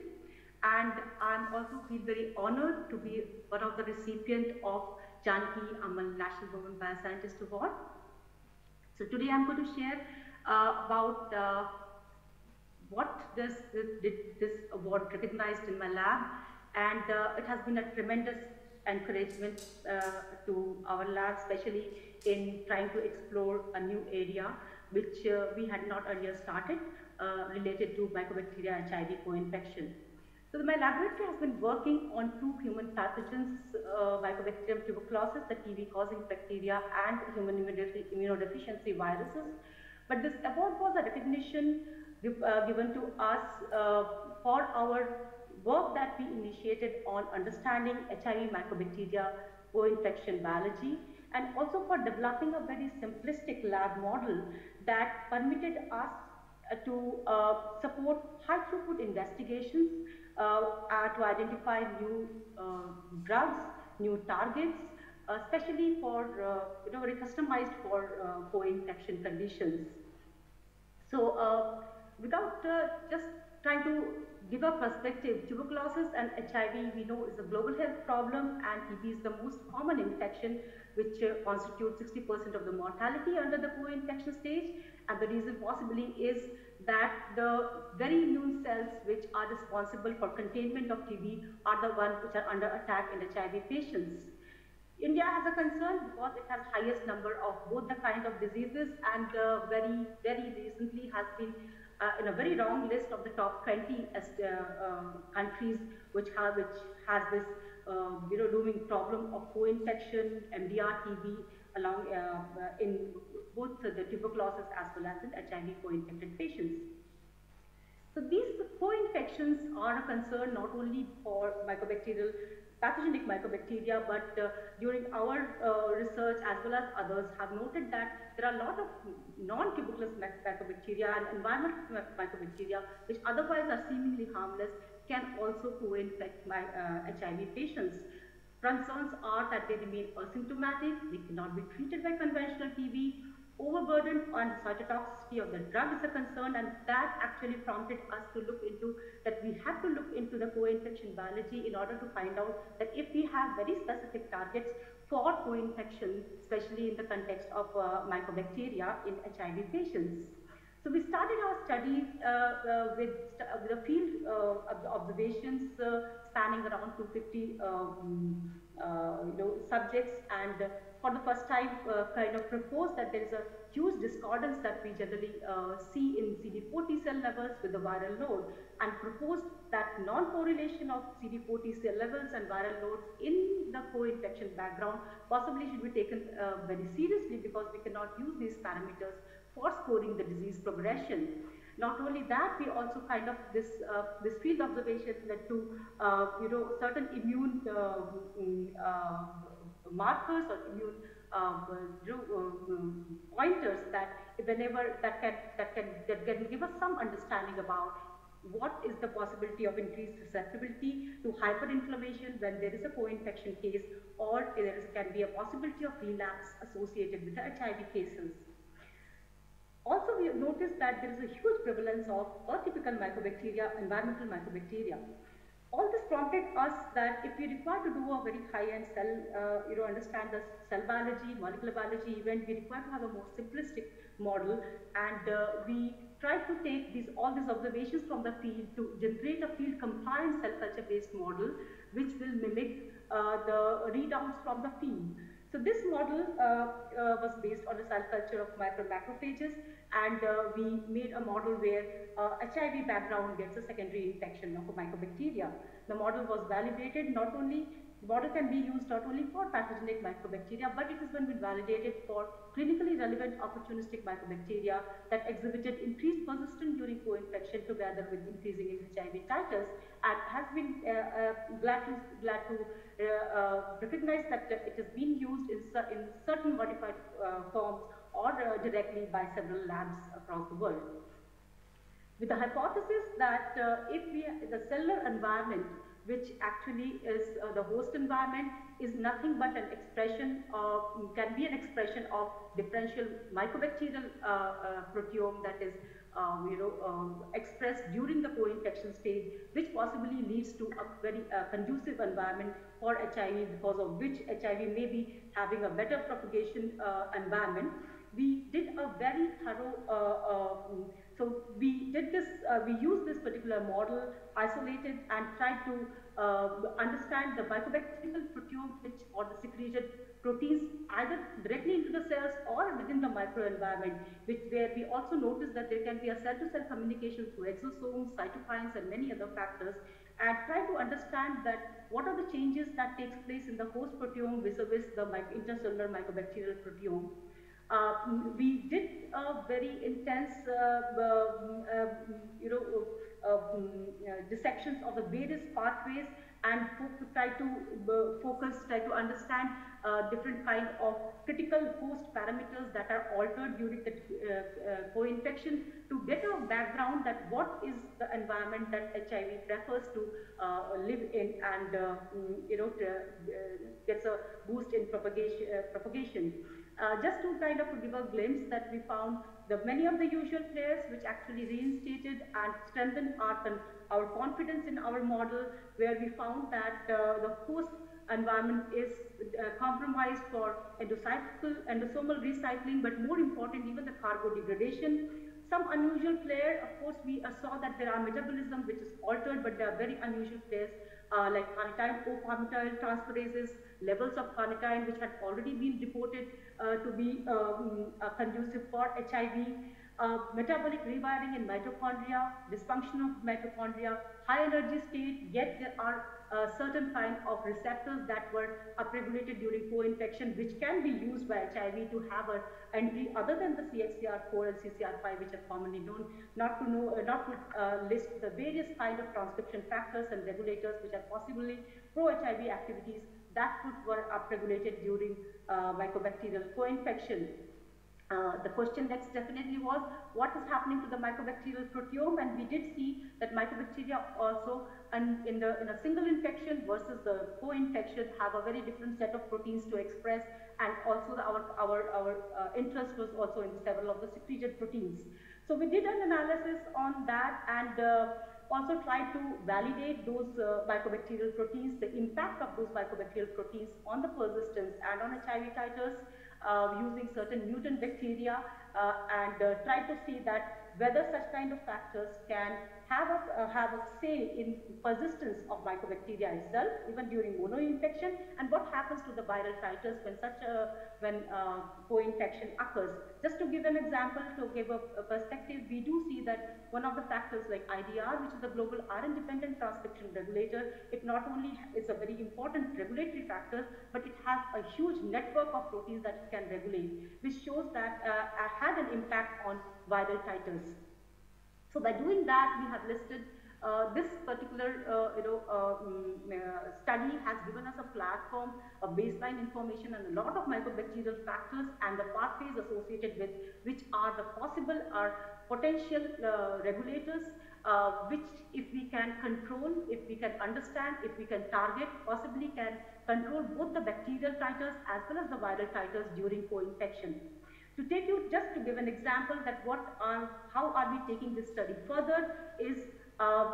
And I'm also feel very honored to be one of the recipient of Janki Amal National Women Bioscientist Award. So today I'm going to share uh, about uh, what does this, this award recognized in my lab. And uh, it has been a tremendous encouragement uh, to our lab especially in trying to explore a new area which uh, we had not earlier started uh, related to mycobacteria HIV co-infection. So my laboratory has been working on two human pathogens, uh, Mycobacterium tuberculosis, the TB causing bacteria and human immunodeficiency viruses. But this award was a recognition uh, given to us uh, for our work that we initiated on understanding HIV mycobacteria co-infection biology and also for developing a very simplistic lab model that permitted us uh, to uh, support high throughput investigations uh, uh, to identify new uh, drugs, new targets, especially for, you know, very customized for co-infection conditions. So without just trying to give a perspective, tuberculosis and HIV we know is a global health problem and TB is the most common infection which uh, constitutes 60% of the mortality under the co-infection stage and the reason possibly is that the very immune cells which are responsible for containment of TB are the ones which are under attack in HIV patients. India has a concern because it has highest number of both the kind of diseases and uh, very, very recently has been uh, in a very long list of the top 20 uh, countries which have which has this Um, you know, looming problem of co-infection, MDR, TB, along uh, in both the tuberculosis as well as in HIV co-infected patients. So these co-infections are a concern not only for mycobacterial pathogenic mycobacteria, but uh, during our uh, research as well as others have noted that there are a lot of non-tuberculous mycobacteria and environmental mycobacteria which otherwise are seemingly harmless can also co-infect my uh, HIV patients. Concerns are that they remain asymptomatic, they cannot be treated by conventional TB, overburden on cytotoxicity of the drug is a concern and that actually prompted us to look into that we have to look into the co-infection biology in order to find out that if we have very specific targets for co-infection, especially in the context of uh, mycobacteria in HIV patients. So we started our study uh, uh, with, uh, with a field uh, observations uh, spanning around 250 um, you know, subjects and for the first time uh, kind of proposed that there is a huge discordance that we generally uh, see in CD4 T cell levels with the viral load and proposed that non-correlation of CD4 T cell levels and viral loads in the co-infection background possibly should be taken uh, very seriously because we cannot use these parameters for scoring the disease progression. Not only that, we also kind of this uh, this field observation led to uh, you know certain immune uh, mm, markers or immune um, uh, pointers that whenever that can that can that can give us some understanding about what is the possibility of increased susceptibility to hyperinflammation when there is a co-infection case or there is, can be a possibility of relapse associated with HIV cases. Also, we have noticed that there is a huge prevalence of atypical mycobacteria, environmental mycobacteria all this prompted us that if we require to do a very high-end cell, uh, you know, understand the cell biology, molecular biology event, we require to have a more simplistic model and uh, we try to take these all these observations from the field to generate a field compliant cell culture based model which will mimic uh, the readouts from the field. So this model uh, uh, was based on the cell culture of micro macrophages and uh, we made a model where uh, HIV background gets a secondary infection of mycobacteria. The model was validated not only model can be used not only for pathogenic mycobacteria, but it has been validated for clinically relevant opportunistic mycobacteria that exhibited increased persistence during co-infection together with increasing HIV titers and has been uh, uh, glad to, glad to uh, uh recognize that it has been used in, in certain modified forms or uh, directly by several labs across the world. With the hypothesis that uh, if we, the cellular environment which actually is uh, the host environment is nothing but an expression of, can be an expression of differential mycobacterial uh, uh, proteome that is um, you know, um, expressed during the co-infection stage, which possibly leads to a very uh, conducive environment for HIV, because of which HIV may be having a better propagation environment we did a very thorough, uh, uh, so we did this, uh, we used this particular model, isolated and tried to understand the mycobacterial proteome which or the secreted proteins either directly into the cells or within the microenvironment, which where we also noticed that there can be a cell-to-cell -cell communication through exosomes, cytokines and many other factors and try to understand that what are the changes that takes place in the host proteome vis-a-vis -vis the intercellular mycobacterial proteome. Uh, we did a very intense, uh, um, uh, you know, um, dissections of the various pathways and try to focus, try to understand uh, different kind of critical host parameters that are altered during the uh, uh, co-infection to get a background that what is the environment that HIV prefers to live in and mm, you know gets a boost in propagation. propagation. Uh, just to kind of give a glimpse that we found the many of the usual players which actually reinstated and strengthened our, our confidence in our model where we found that uh, the host environment is uh, compromised for endosomal recycling, but more important, even the cargo degradation. Some unusual player, of course, we uh, saw that there are metabolism which is altered, but there are very unusual players uh, like carnitine O-palmitoyl transferases, levels of carnitine which had already been reported to be um, uh, conducive for HIV, uh, metabolic rewiring in mitochondria, dysfunction of mitochondria, high energy state, yet there are uh, certain kind of receptors that were upregulated during co-infection, which can be used by HIV to have an entry other than the CXCR4 and CCR5, which are commonly known, not to know, uh, not to uh, list the various kind of transcription factors and regulators which are possibly pro-HIV activities that were upregulated during uh, mycobacterial co-infection. Uh, the question next definitely was what is happening to the mycobacterial proteome? And we did see that mycobacteria also and in the in a single infection versus the co-infection have a very different set of proteins to express. And also the, our our our uh, interest was also in several of the secreted proteins. So we did an analysis on that and uh, also tried to validate those uh, mycobacterial proteins the impact of those mycobacterial proteins on the persistence and on HIV titers uh, using certain mutant bacteria uh, and uh, try to see that whether such kind of factors can have a, uh, have a say in persistence of mycobacteria itself even during mono-infection and what happens to the viral titers when such a when uh, co-infection occurs. Just to give an example to give a, a, perspective, we do see that one of the factors like IDR which is the global RN-dependent transcription regulator, it not only is a very important regulatory factor but it has a huge network of proteins that it can regulate which shows that uh, had an impact on viral titers. So by doing that, we have listed uh, this particular uh, you know, um, uh, study has given us a platform of baseline information and a lot of mycobacterial factors and the pathways associated with which are the possible or potential uh, regulators uh, which if we can control, if we can understand, if we can target, possibly can control both the bacterial titers as well as the viral titers during co-infection. To take you just to give an example that what are, how are we taking this study. Further is uh,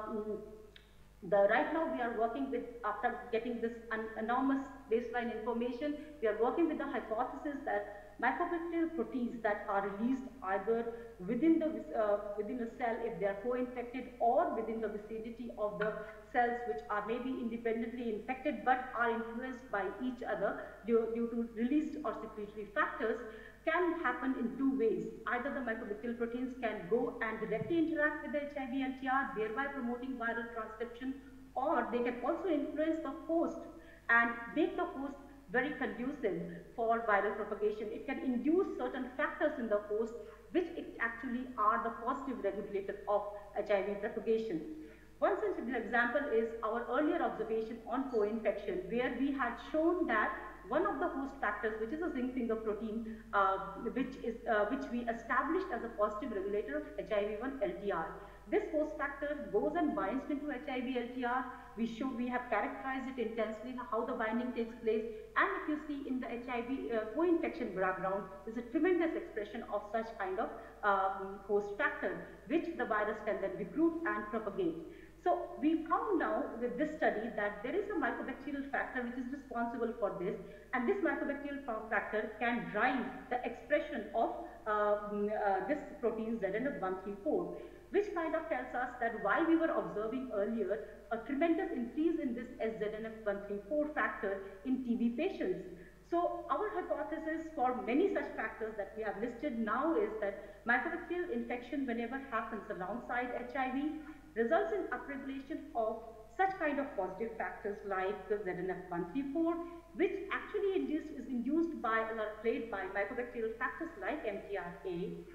the right now we are working with after getting this enormous baseline information we are working with the hypothesis that mycobacterial proteins that are released either within the uh, within a cell if they are co-infected or within the vicinity of the cells which are maybe independently infected but are influenced by each other due, due to released or secretory factors can happen in two ways. Either the mycobacterial proteins can go and directly interact with the HIV LTR, thereby promoting viral transcription, or they can also influence the host and make the host very conducive for viral propagation. It can induce certain factors in the host which actually are the positive regulator of HIV propagation. One such example is our earlier observation on co-infection where we had shown that one of the host factors, which is a zinc finger protein, uh, which is uh, which we established as a positive regulator of HIV-1 LTR. This host factor goes and binds into HIV LTR. We show we have characterized it intensely how the binding takes place, and if you see in the HIV uh, co-infection background, there's a tremendous expression of such kind of um, host factor, which the virus can then recruit and propagate. So we found now with this study that there is a mycobacterial factor which is responsible for this and this mycobacterial factor can drive the expression of uh, mm, uh, this protein ZNF134 which kind of tells us that while we were observing earlier a tremendous increase in this SZNF134 factor in TB patients. So our hypothesis for many such factors that we have listed now is that mycobacterial infection whenever happens alongside HIV results in upregulation of such kind of positive factors like the ZNF134, which actually induced, is induced by or played by mycobacterial factors like MTRA,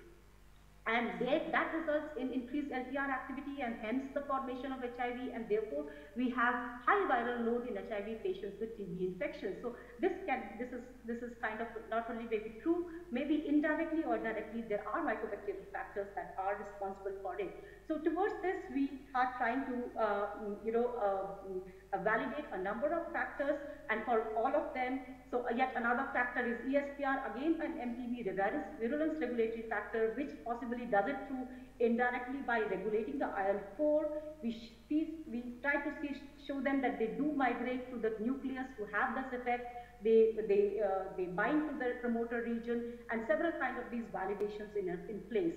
and they, that results in increased LTR activity and hence the formation of HIV and therefore we have high viral load in HIV patients with TB infection. So this can this is this is kind of not only maybe true, maybe indirectly or directly there are mycobacterial factors that are responsible for it. So towards this we are trying to uh, you know uh, validate a number of factors and for all of them, so yet another factor is ESPR, again an MTB virulence regulatory factor which possibly does it through indirectly by regulating the IL-4. We, we try to see, show them that they do migrate to the nucleus to have this effect. They, they, uh, they bind to the promoter region and several kinds of these validations in, in place.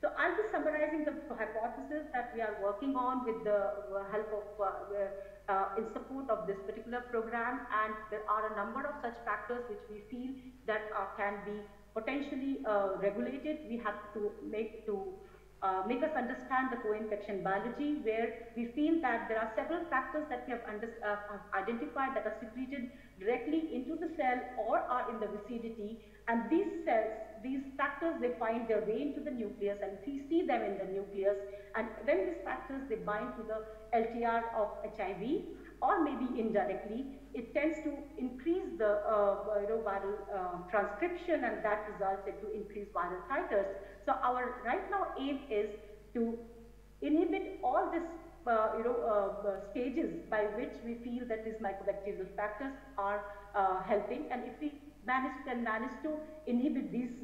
So I'll be summarizing the hypothesis that we are working on with the uh, help of uh, uh, in support of this particular program and there are a number of such factors which we feel that uh, can be potentially uh, regulated. We have to make to uh, make us understand the co-infection biology where we feel that there are several factors that we have, have identified that are secreted directly into the cell or are in the vicinity and these cells, these factors, they find their way into the nucleus and we see them in the nucleus and when these factors, they bind to the LTR of HIV or maybe indirectly, it tends to increase the uh, you know, viral uh, transcription and that results into increased viral titers. So our right now aim is to inhibit all these uh, you know, uh, uh, stages by which we feel that these mycobacterial factors are uh, helping and if we manage, can manage to inhibit these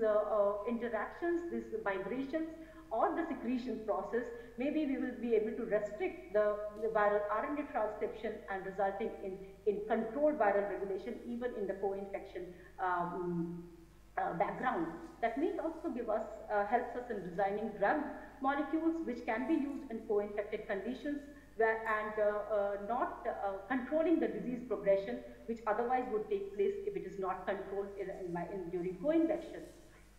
interactions, these vibrations or the secretion process, maybe we will be able to restrict the, the viral RNA transcription and resulting in, in controlled viral regulation even in the co-infection um, uh, background. That may also give us, uh, helps us in designing drug molecules which can be used in co-infected conditions where, and uh, uh not uh, controlling the disease progression which otherwise would take place if it is not controlled in, in my, in, during co-infection.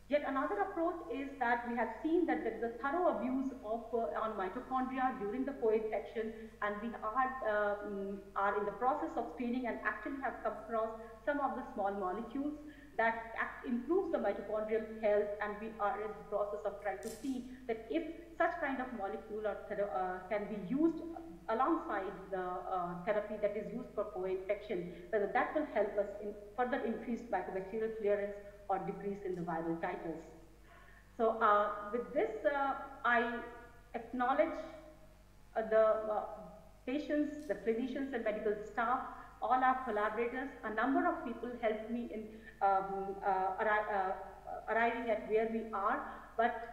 Yet another approach is that we have seen that there is a thorough abuse of uh, on mitochondria during the co-infection and we are, um, are in the process of screening and actually have come across some of the small molecules that improves the mitochondrial health and we are in the process of trying to see that if such kind of molecule or, uh, can be used alongside the uh, therapy that is used for co-infection, whether that will help us in further increase mycobacterial clearance or decrease in the viral titers. So uh, with this, uh, I acknowledge uh, the uh, patients, the clinicians and medical staff, all our collaborators, a number of people helped me in um, uh, arri arriving at where we are, but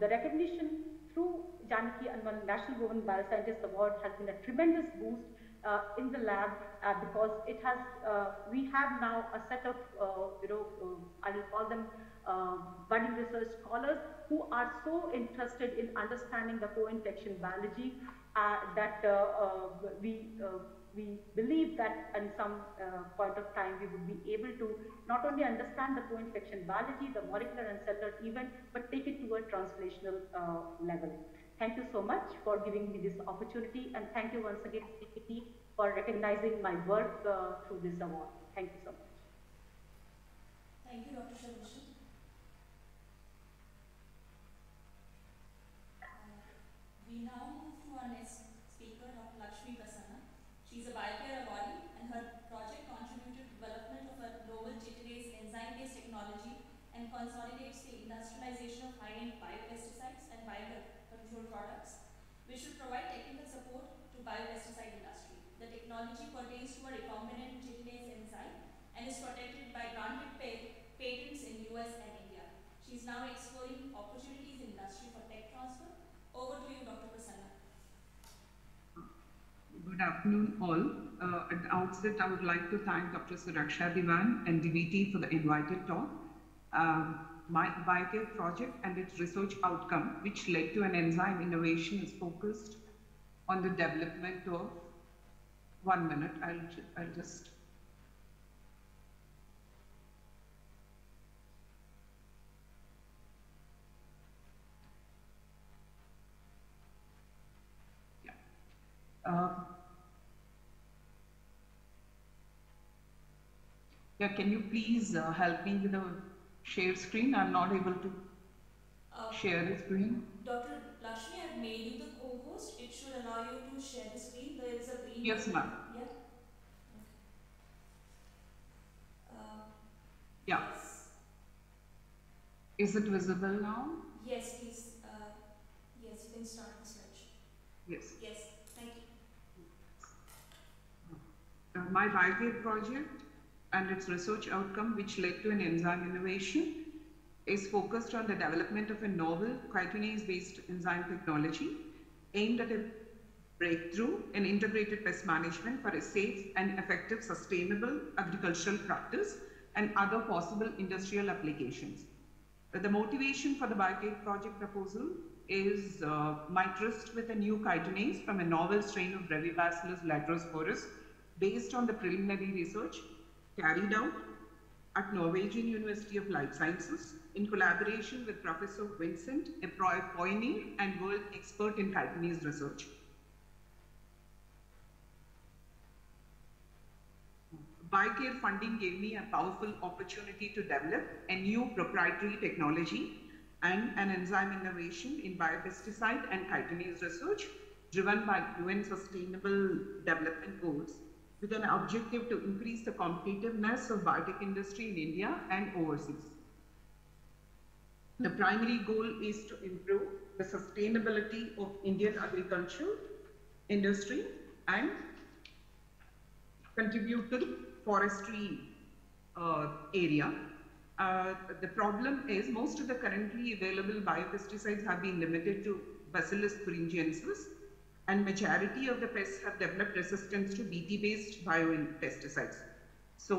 the recognition through Janaki Ammal National Women Bioscientist Award has been a tremendous boost uh, in the lab uh, because it has, uh, we have now a set of, you know, I will call them budding research scholars who are so interested in understanding the co-infection biology that we we believe that at some uh, point of time we would be able to not only understand the co-infection biology, the molecular and cellular event, but take it to a translational uh, level. Thank you so much for giving me this opportunity and thank you once again DBT for recognizing my work uh, through this award. Thank you so much. Thank you, Dr. Shalvishan. Uh, we now move to our next speaker, Dr. Lakshmi Prasanna. She is a biocare awardee and her project contributed to development of a novel chitinase enzyme-based technology and consolidates the industrialization of high-end biopesticides and bio control products, which should provide technical support to biopesticide industry. The technology pertains to a recombinant chitinase enzyme and is protected by granted patents in US and India. She is now exploring opportunities in industry for tech transfer. Over to you, Dr. Prasanna. Good afternoon, all. Uh, at the outset, I would like to thank Dr. Suraksha Diwan and DBT for the invited talk. Um, my biocare project and its research outcome, which led to an enzyme innovation, is focused on the development of one minute. I'll, I'll just. Uh, yeah, can you please uh, help me with the share screen. I'm not able to uh, share the screen. Dr. Lakshmi, I've made you the co-host. It should allow you to share the screen. There is a green. Yes, ma'am. Yeah. Okay. Uh, yeah. Yes. Is it visible now? Yes, please. Uh, yes, you can start the search. Yes. Yes, thank you. Uh, my Biocare project and its research outcome, which led to an enzyme innovation, is focused on the development of a novel chitinase-based enzyme technology aimed at a breakthrough in integrated pest management for a safe and effective sustainable agricultural practice and other possible industrial applications. The motivation for the Biocare project proposal is uh, my trust with a new chitinase from a novel strain of Brevibacillus laterosporus based on the preliminary research carried out at Norwegian University of Life Sciences in collaboration with Professor Vincent, pioneer and world expert in chitinase research. Biocare funding gave me a powerful opportunity to develop a new proprietary technology and an enzyme innovation in biopesticide and chitinase research driven by UN Sustainable Development Goals with an objective to increase the competitiveness of biotech industry in India and overseas. The primary goal is to improve the sustainability of Indian agriculture industry and contribute to forestry uh, area. Uh, the problem is most of the currently available biopesticides have been limited to Bacillus thuringiensis and majority of the pests have developed resistance to Bt-based biopesticides. So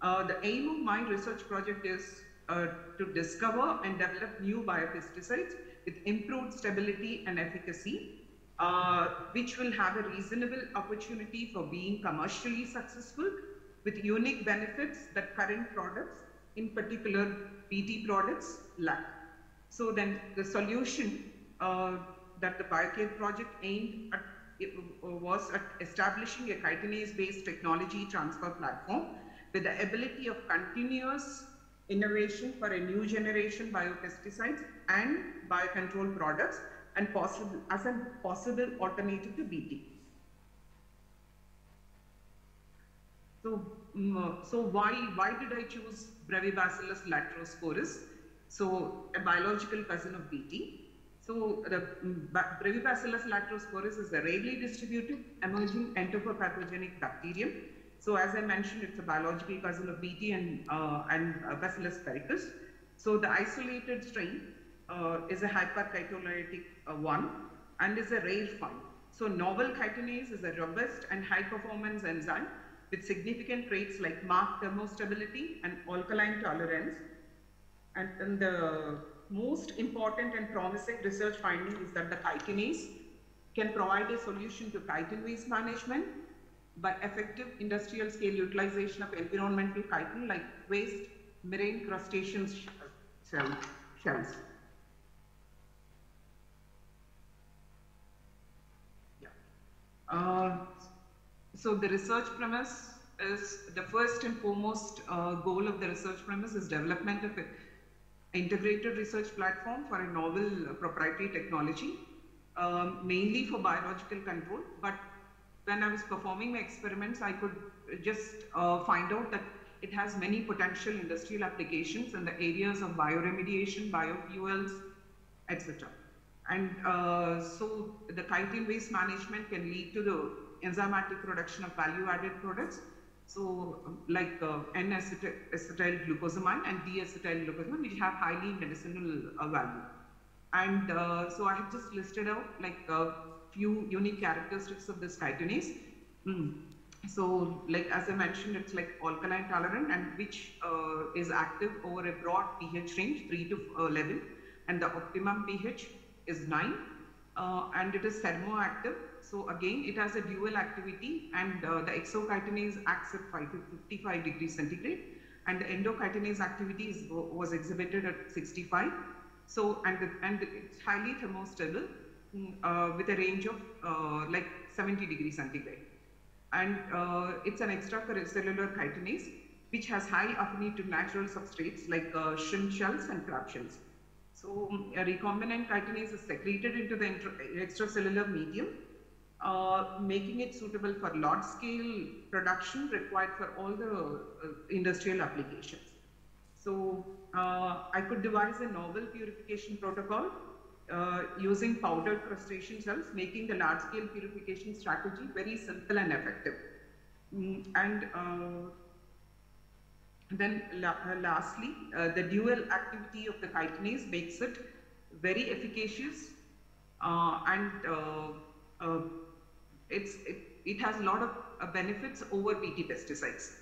uh, the aim of my research project is uh, to discover and develop new biopesticides with improved stability and efficacy, uh, which will have a reasonable opportunity for being commercially successful with unique benefits that current products, in particular Bt products, lack. So then the solution uh, that the BioCare project aimed at was at establishing a chitinase-based technology transfer platform with the ability of continuous innovation for a new generation biopesticides and biocontrol products and possible as a possible alternative to Bt. So, um, so why why did I choose Brevibacillus laterosporus? So a biological cousin of Bt. So the um, Brevibacillus laterosporus is a rarely distributed emerging enteropathogenic bacterium. So as I mentioned, it's a biological cousin of Bt and, uh, and uh, Bacillus sphaericus. So the isolated strain uh, is a hyperchitolytic uh, one and is a rare find. So novel chitinase is a robust and high performance enzyme with significant traits like marked thermostability and alkaline tolerance. And, and the most important and promising research finding is that the chitinase can provide a solution to chitin waste management by effective industrial scale utilization of environmental chitin like waste, marine crustaceans shell, shells. Yeah. Uh, so the research premise is the first and foremost uh, goal of the research premise is development of integrated research platform for a novel uh, proprietary technology, um, mainly for biological control. But when I was performing my experiments, I could just uh, find out that it has many potential industrial applications in the areas of bioremediation, biofuels, etc. And uh, so the chitin waste management can lead to the enzymatic production of value-added products. So like uh, N-acetyl glucosamine and D-acetyl glucosamine, which have highly medicinal uh, value. And uh, so I have just listed out like a few unique characteristics of this chitinase. Mm. So like as I mentioned, it's like alkaline tolerant and which uh, is active over a broad pH range, 3 to 11. And the optimum pH is 9. Uh, and it is thermoactive so again, it has a dual activity and uh, the exochitinase acts at 55 degrees centigrade and the endochitinase activity is, was exhibited at 65. So, and, the, and it's highly thermostable mm, uh, with a range of uh, like 70 degrees centigrade. And uh, it's an extracellular chitinase which has high affinity to natural substrates like uh, shrimp shells and crab shells. So a recombinant chitinase is secreted into the extracellular medium uh, making it suitable for large scale production required for all the uh, industrial applications. So uh, I could devise a novel purification protocol uh, using powdered crustacean cells, making the large scale purification strategy very simple and effective. Mm, and uh, then la lastly, the dual activity of the chitinase makes it very efficacious and uh, it's, it, it has a lot of uh, benefits over Bt pesticides.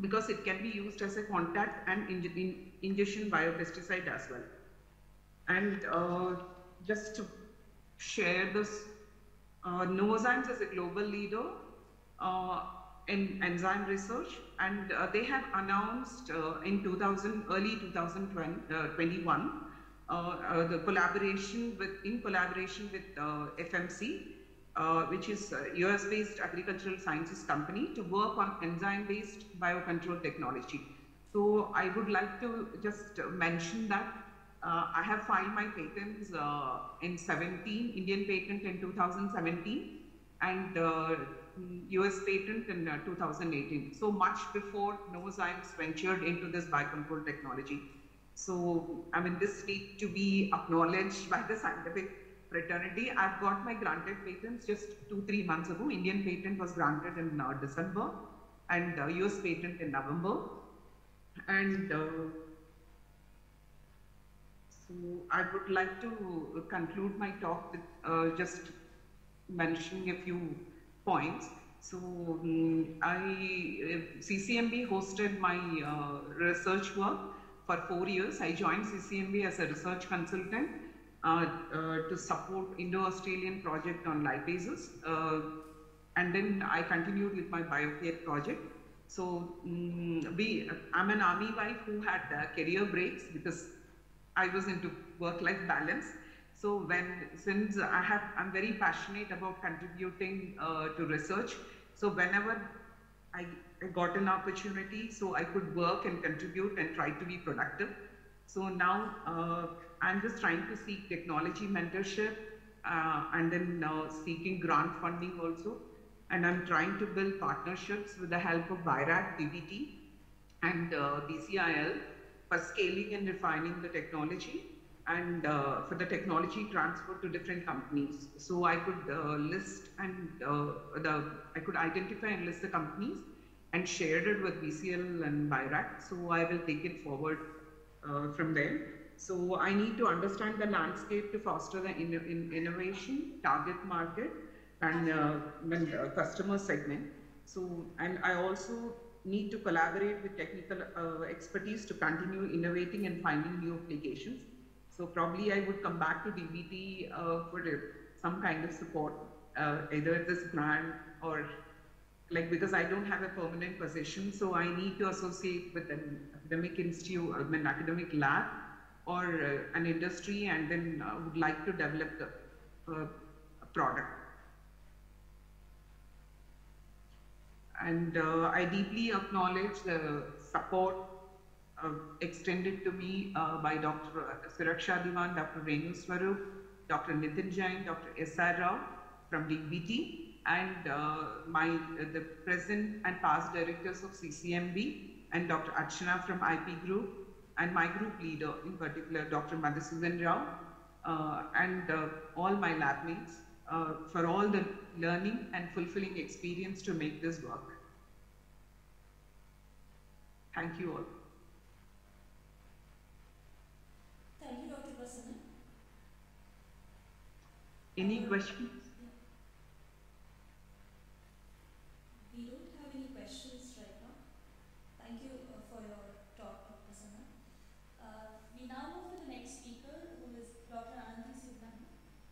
Because it can be used as a contact and in, ingestion biopesticide as well. And uh, just to share this, uh, Novozymes is a global leader uh, in enzyme research, and uh, they have announced uh, in 2000, early 2021, uh, uh, the collaboration with, in collaboration with uh, which is US-based agricultural sciences company, to work on enzyme-based biocontrol technology. So I would like to just mention that uh, I have filed my patents uh, in 17, Indian patent in 2017, and uh, US patent in 2018. So much before Novozymes ventured into this biocontrol technology. So, I mean, this needs to be acknowledged by the scientific fraternity. I've got my granted patents just two, three months ago. Indian patent was granted in uh, December and uh, US patent in November. And uh, so I would like to conclude my talk with uh, just mentioning a few points. So um, I, CCMB hosted my uh, research work for four years. I joined CCMB as a research consultant uh, uh, to support Indo-Australian project on lipases. Uh, and then I continued with my biocare project. So um, we, I'm an army wife who had career breaks because I was into work-life balance. So when, since I have, I'm very passionate about contributing uh, to research. So whenever I, I, got an opportunity, so I could work and contribute and try to be productive. So now uh, I'm just trying to seek technology mentorship uh, and then uh, seeking grant funding also. And I'm trying to build partnerships with the help of BIRAC, DBT, and uh, BCIL for scaling and refining the technology and uh, for the technology transfer to different companies. So I could uh, list and uh, the I could identify and list the companies and shared it with BCIL and BIRAC. So I will take it forward uh, from there. So I need to understand the landscape to foster the in, in innovation, target market, and, uh, and uh, customer segment. So and I also need to collaborate with technical expertise to continue innovating and finding new applications. So probably I would come back to DBT uh, for some kind of support, uh, either this grant or like because I don't have a permanent position, so I need to associate with an academic institute, uh, an academic lab, or uh, an industry, and then uh, would like to develop the uh, product. And I deeply acknowledge the support uh, extended to me uh, by Dr. Suraksha Diwan, Dr. Renu Swarup, Dr. Nitin Jain, Dr. S.R. Rao from DBT, and uh, my the present and past directors of CCMB, and Dr. Archana from IP Group, and my group leader in particular, Dr. Madhusudan Rao, uh, and uh, all my lab mates uh, for all the learning and fulfilling experience to make this work. Thank you all. Thank you, Dr. Any questions? We don't have any questions right now. Thank you uh, for your talk, Dr. Prasanna. Uh, we now move to the next speaker, who is Dr. Ananthi Sivnani.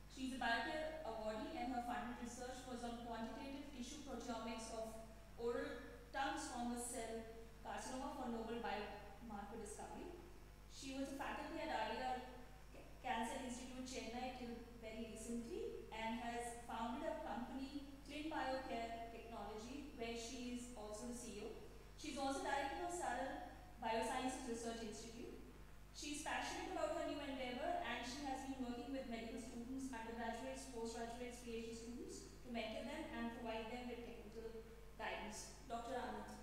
She is a Biocare awardee and her funded research was on quantitative tissue proteomics of oral tongue squamous cell carcinoma for novel biomarker discovery. She was a faculty at Adyar Cancer Institute, Chennai till very recently and has founded a Biocare Technology, where she is also the CEO. She's also director of Saral Biosciences Research Institute. She's passionate about her new endeavor and she has been working with medical students, undergraduates, postgraduates, PhD students to mentor them and provide them with technical guidance. Dr. Anand.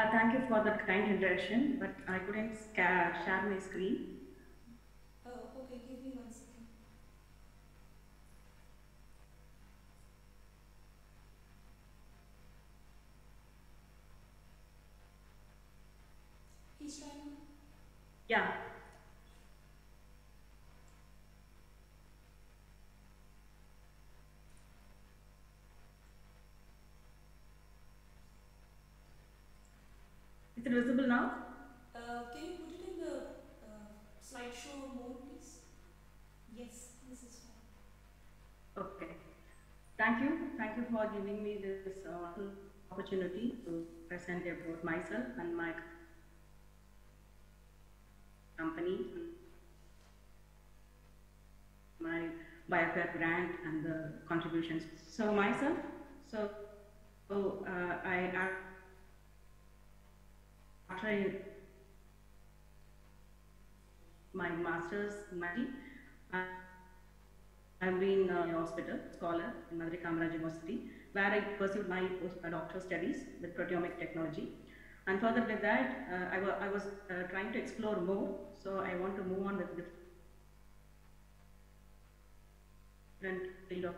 Uh, thank you for the kind introduction, but I couldn't share my screen. Oh, okay, give me one second. He's trying. Yeah. Is it visible now? Uh, can you put it in the uh, slideshow mode, please? Yes, this is fine. Okay. Thank you. Thank you for giving me this uh, opportunity to present about myself and my company, my Biocare grant and the contributions. So myself, so, so uh, I after my master's Madi. I've been a hospital scholar in Madurai Kamaraj University, where I pursued my postdoctoral studies with proteomic technology. And further with that, uh, I, I was uh, trying to explore more, so I want to move on with different field of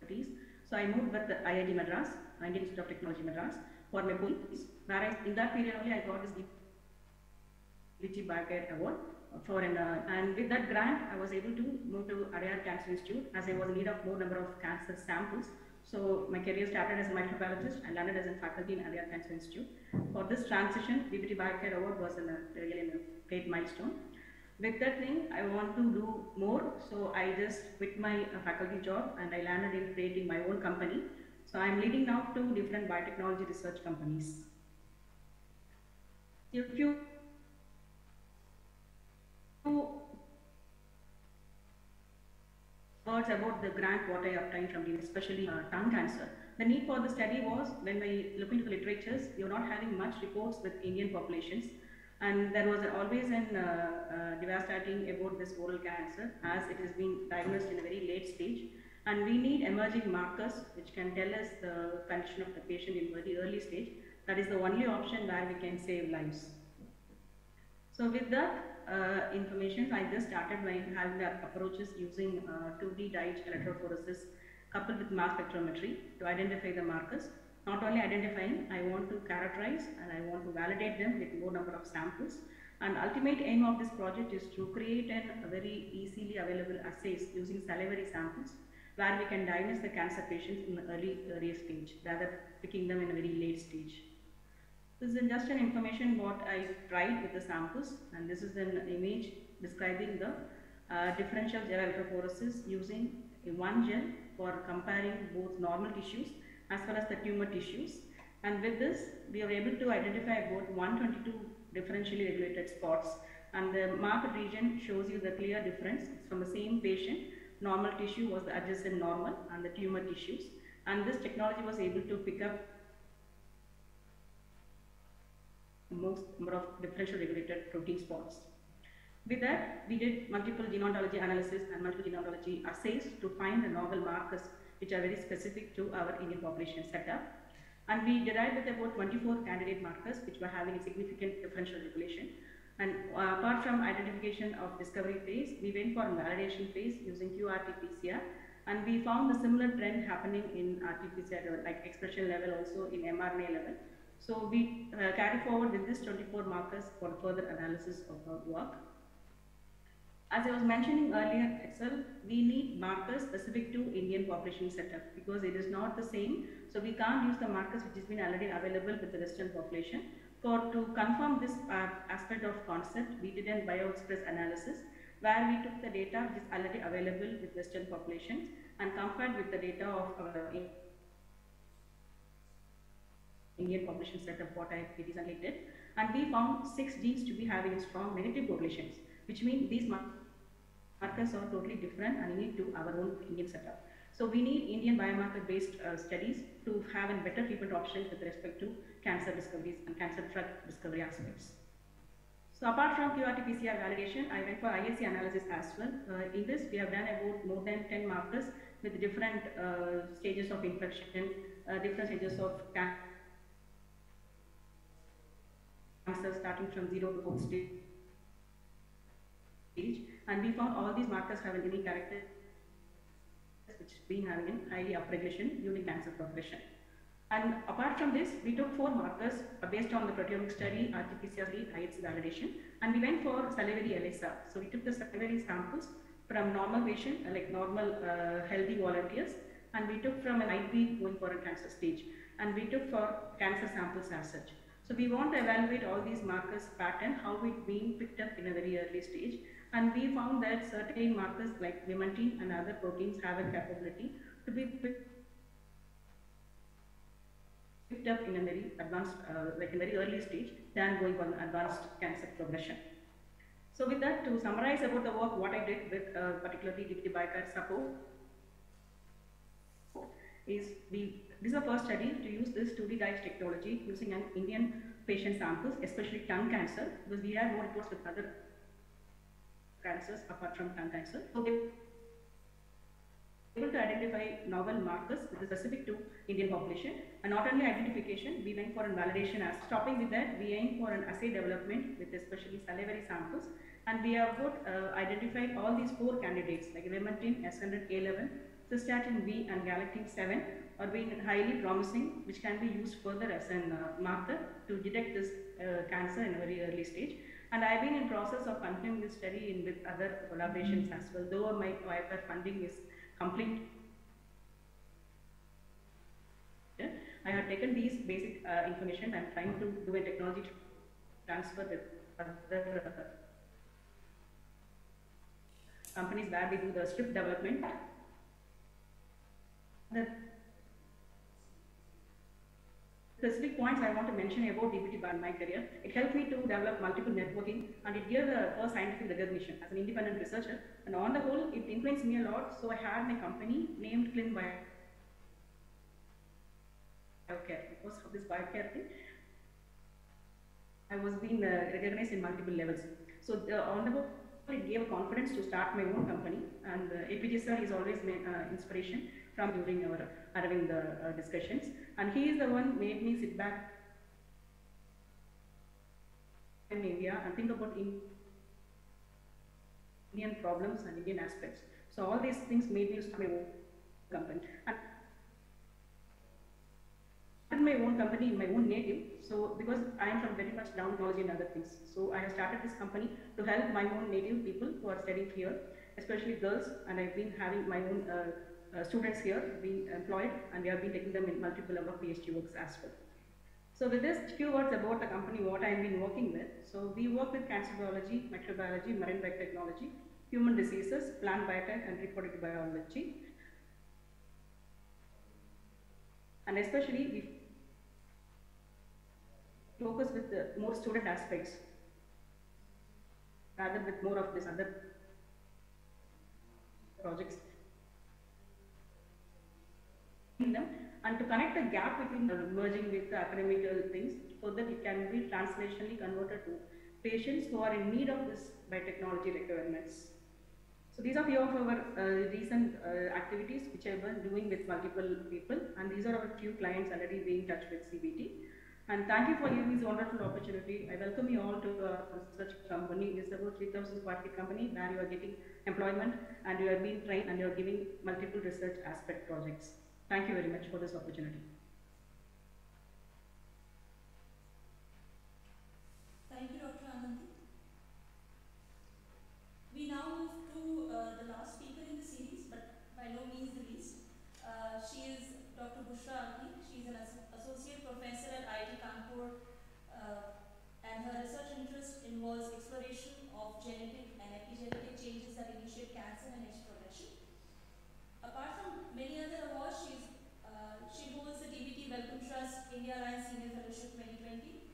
expertise. So I moved with the IIT Madras, Indian Institute of Technology Madras, for my whereas in that period only I got this Litchi Biocare Award for an, uh, and with that grant I was able to move to Adyar Cancer Institute as I was in need of more number of cancer samples. So my career started as a microbiologist and landed as a faculty in Adyar Cancer Institute. For this transition, DBT Biocare Award was a, really a great milestone. With that thing, I want to do more, so I just quit my uh, faculty job and I landed in creating my own company so I'm leading now two different biotechnology research companies. If you words about the grant what I obtained from the especially uh, tongue cancer. The need for the study was when we look into the literatures, you're not having much reports with Indian populations and there was always an uh, uh, devastating about this oral cancer as it has been diagnosed in a very late stage and we need emerging markers which can tell us the condition of the patient in very early stage. That is the only option where we can save lives. So with that uh, information, I just started by having the approaches using uh, 2D dye electrophoresis coupled with mass spectrometry to identify the markers. Not only identifying, I want to characterize and I want to validate them with more number of samples. And ultimate aim of this project is to create an, a very easily available assays using salivary samples where we can diagnose the cancer patients in the early, early stage rather picking them in a very late stage. This is just an information what I tried with the samples and this is an image describing the uh, differential gel electrophoresis using one gel for comparing both normal tissues as well as the tumor tissues. And with this we are able to identify about 122 differentially regulated spots. And the marked region shows you the clear difference. It's from the same patient. Normal tissue was the adjacent normal and the tumor tissues. And this technology was able to pick up most number of differential regulated protein spots. With that, we did multiple gene ontology analysis and multiple gene ontology assays to find the novel markers which are very specific to our Indian population setup. And we derived with about 24 candidate markers which were having a significant differential regulation. And uh, apart from identification of discovery phase, we went for validation phase using qRT-PCR and we found a similar trend happening in RT-PCR like expression level also in mRNA level. So we uh, carry forward with this 24 markers for further analysis of our work. As I was mentioning earlier itself, we need markers specific to Indian population setup because it is not the same. So we can't use the markers which has been already available with the Western population. For to confirm this uh, aspect of concept, we did an BioExpress analysis where we took the data which is already available with Western populations and compared with the data of our Indian population setup what I recently did. And we found six genes to be having strong negative correlations, which means these markers are totally different and unique to our own Indian setup. So we need Indian biomarker-based uh, studies to have a better treatment options with respect to cancer discoveries and cancer drug discovery aspects. So apart from qRT-PCR validation, I went for IHC analysis as well. Uh, in this, we have done about more than 10 markers with different uh, stages of infection, uh, different stages of cancer starting from zero to fourth stage. And we found all these markers have a unique character which been having a highly upregulation during cancer progression. And apart from this, we took four markers based on the proteomic study, RT-PCR, IHC validation, and we went for salivary ELISA. So we took the salivary samples from normal patient, like normal uh, healthy volunteers, and we took from an IP going for a cancer stage, and we took for cancer samples as such. So we want to evaluate all these markers pattern, how it being picked up in a very early stage, And we found that certain markers like vimentin and other proteins have a capability to be picked up in a very advanced, uh, like a very early stage than going on advanced cancer progression. So with that, to summarize about the work, what I did with uh, particularly DBT Biocare support is we, this is the first study to use this 2D DIGE technology using an Indian patient samples, especially tongue cancer, because we have no reports with other cancers apart from tongue cancer. So able to identify novel markers specific to Indian population and not only identification, we went for a validation as stopping with that, we aim for an assay development with especially salivary samples and we have uh, identified all these four candidates like Vimentin, S100K11, cystatin B and galectin 7 are being highly promising which can be used further as a uh, marker to detect this uh, cancer in a very early stage and I've been in process of continuing this study in with other collaborations as well though my IFR funding is complete. I have taken these basic uh, information. I'm trying to do a technology transfer with other uh, companies where we do the strip development. The specific points I want to mention about DBT in my career. It helped me to develop multiple networking and it gave the first scientific recognition as an independent researcher. And on the whole, it influenced me a lot. So I had my company named Clin Biocare. Because of this biocare thing, I was being uh, recognized in multiple levels. So uh, on the whole, it gave confidence to start my own company. And uh, sir is always my uh, inspiration from during our having the uh, discussions. And he is the one made me sit back in India and think about Indian problems and Indian aspects. So all these things made me start my own company. And my own company in my own native. So because I am from very much down knowledge and other things. So I have started this company to help my own native people who are studying here, especially girls. And I've been having my own uh, uh, Uh, students here being employed and we have been taking them in multiple of PhD works as well. So with this, few words about the company, what I've been working with. So we work with cancer biology, microbiology, marine biotechnology, human diseases, plant biotech and reproductive biology. And especially we focus with the more student aspects rather with more of this other projects them and to connect the gap between the merging with the academical things so that it can be translationally converted to patients who are in need of this biotechnology requirements. So these are few of our uh, recent uh, activities which I was doing with multiple people and these are our few clients already being in touch with CBT. And thank you for giving this wonderful opportunity. I welcome you all to uh, such company. Is about 3000 square feet company where you are getting employment and you are being trained and you are giving multiple research aspect projects. Thank you very much for this opportunity. Thank you, Dr. Anandi. We now move to uh, the last speaker in the series, but by no means the least. Uh, she is Dr. Bushra Alvi. She is an as associate professor at IIT Kanpur, uh, and her research interest involves exploration of genetic and epigenetic changes that initiate cancer and its progression. Apart from many other awards, she's, uh, she holds the DBT Wellcome Trust India Alliance Senior Fellowship 2020.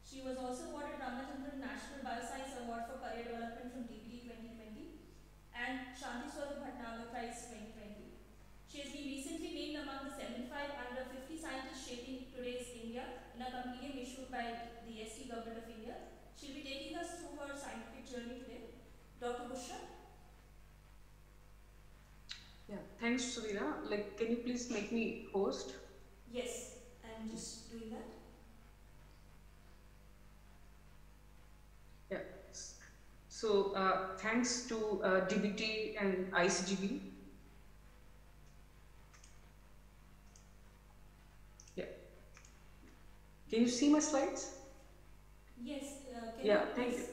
She was also awarded Ramachandran National Bioscience Award for Career Development from DBT 2020 and Shanti Swarup Bhatnagar Prize 2020. She has been recently named among the 75 under 50 scientists shaping today's India in a compendium issued by the ST Government of India. She'll be taking us through her scientific journey today. Dr. Bushra? Yeah, thanks, Suvira. Like, can you please make me host? Yes, I'm just doing that. Yeah. So, uh, thanks to uh, DBT and ICGEB. Yeah. Can you see my slides? Yes, uh, can Yeah, you thank you.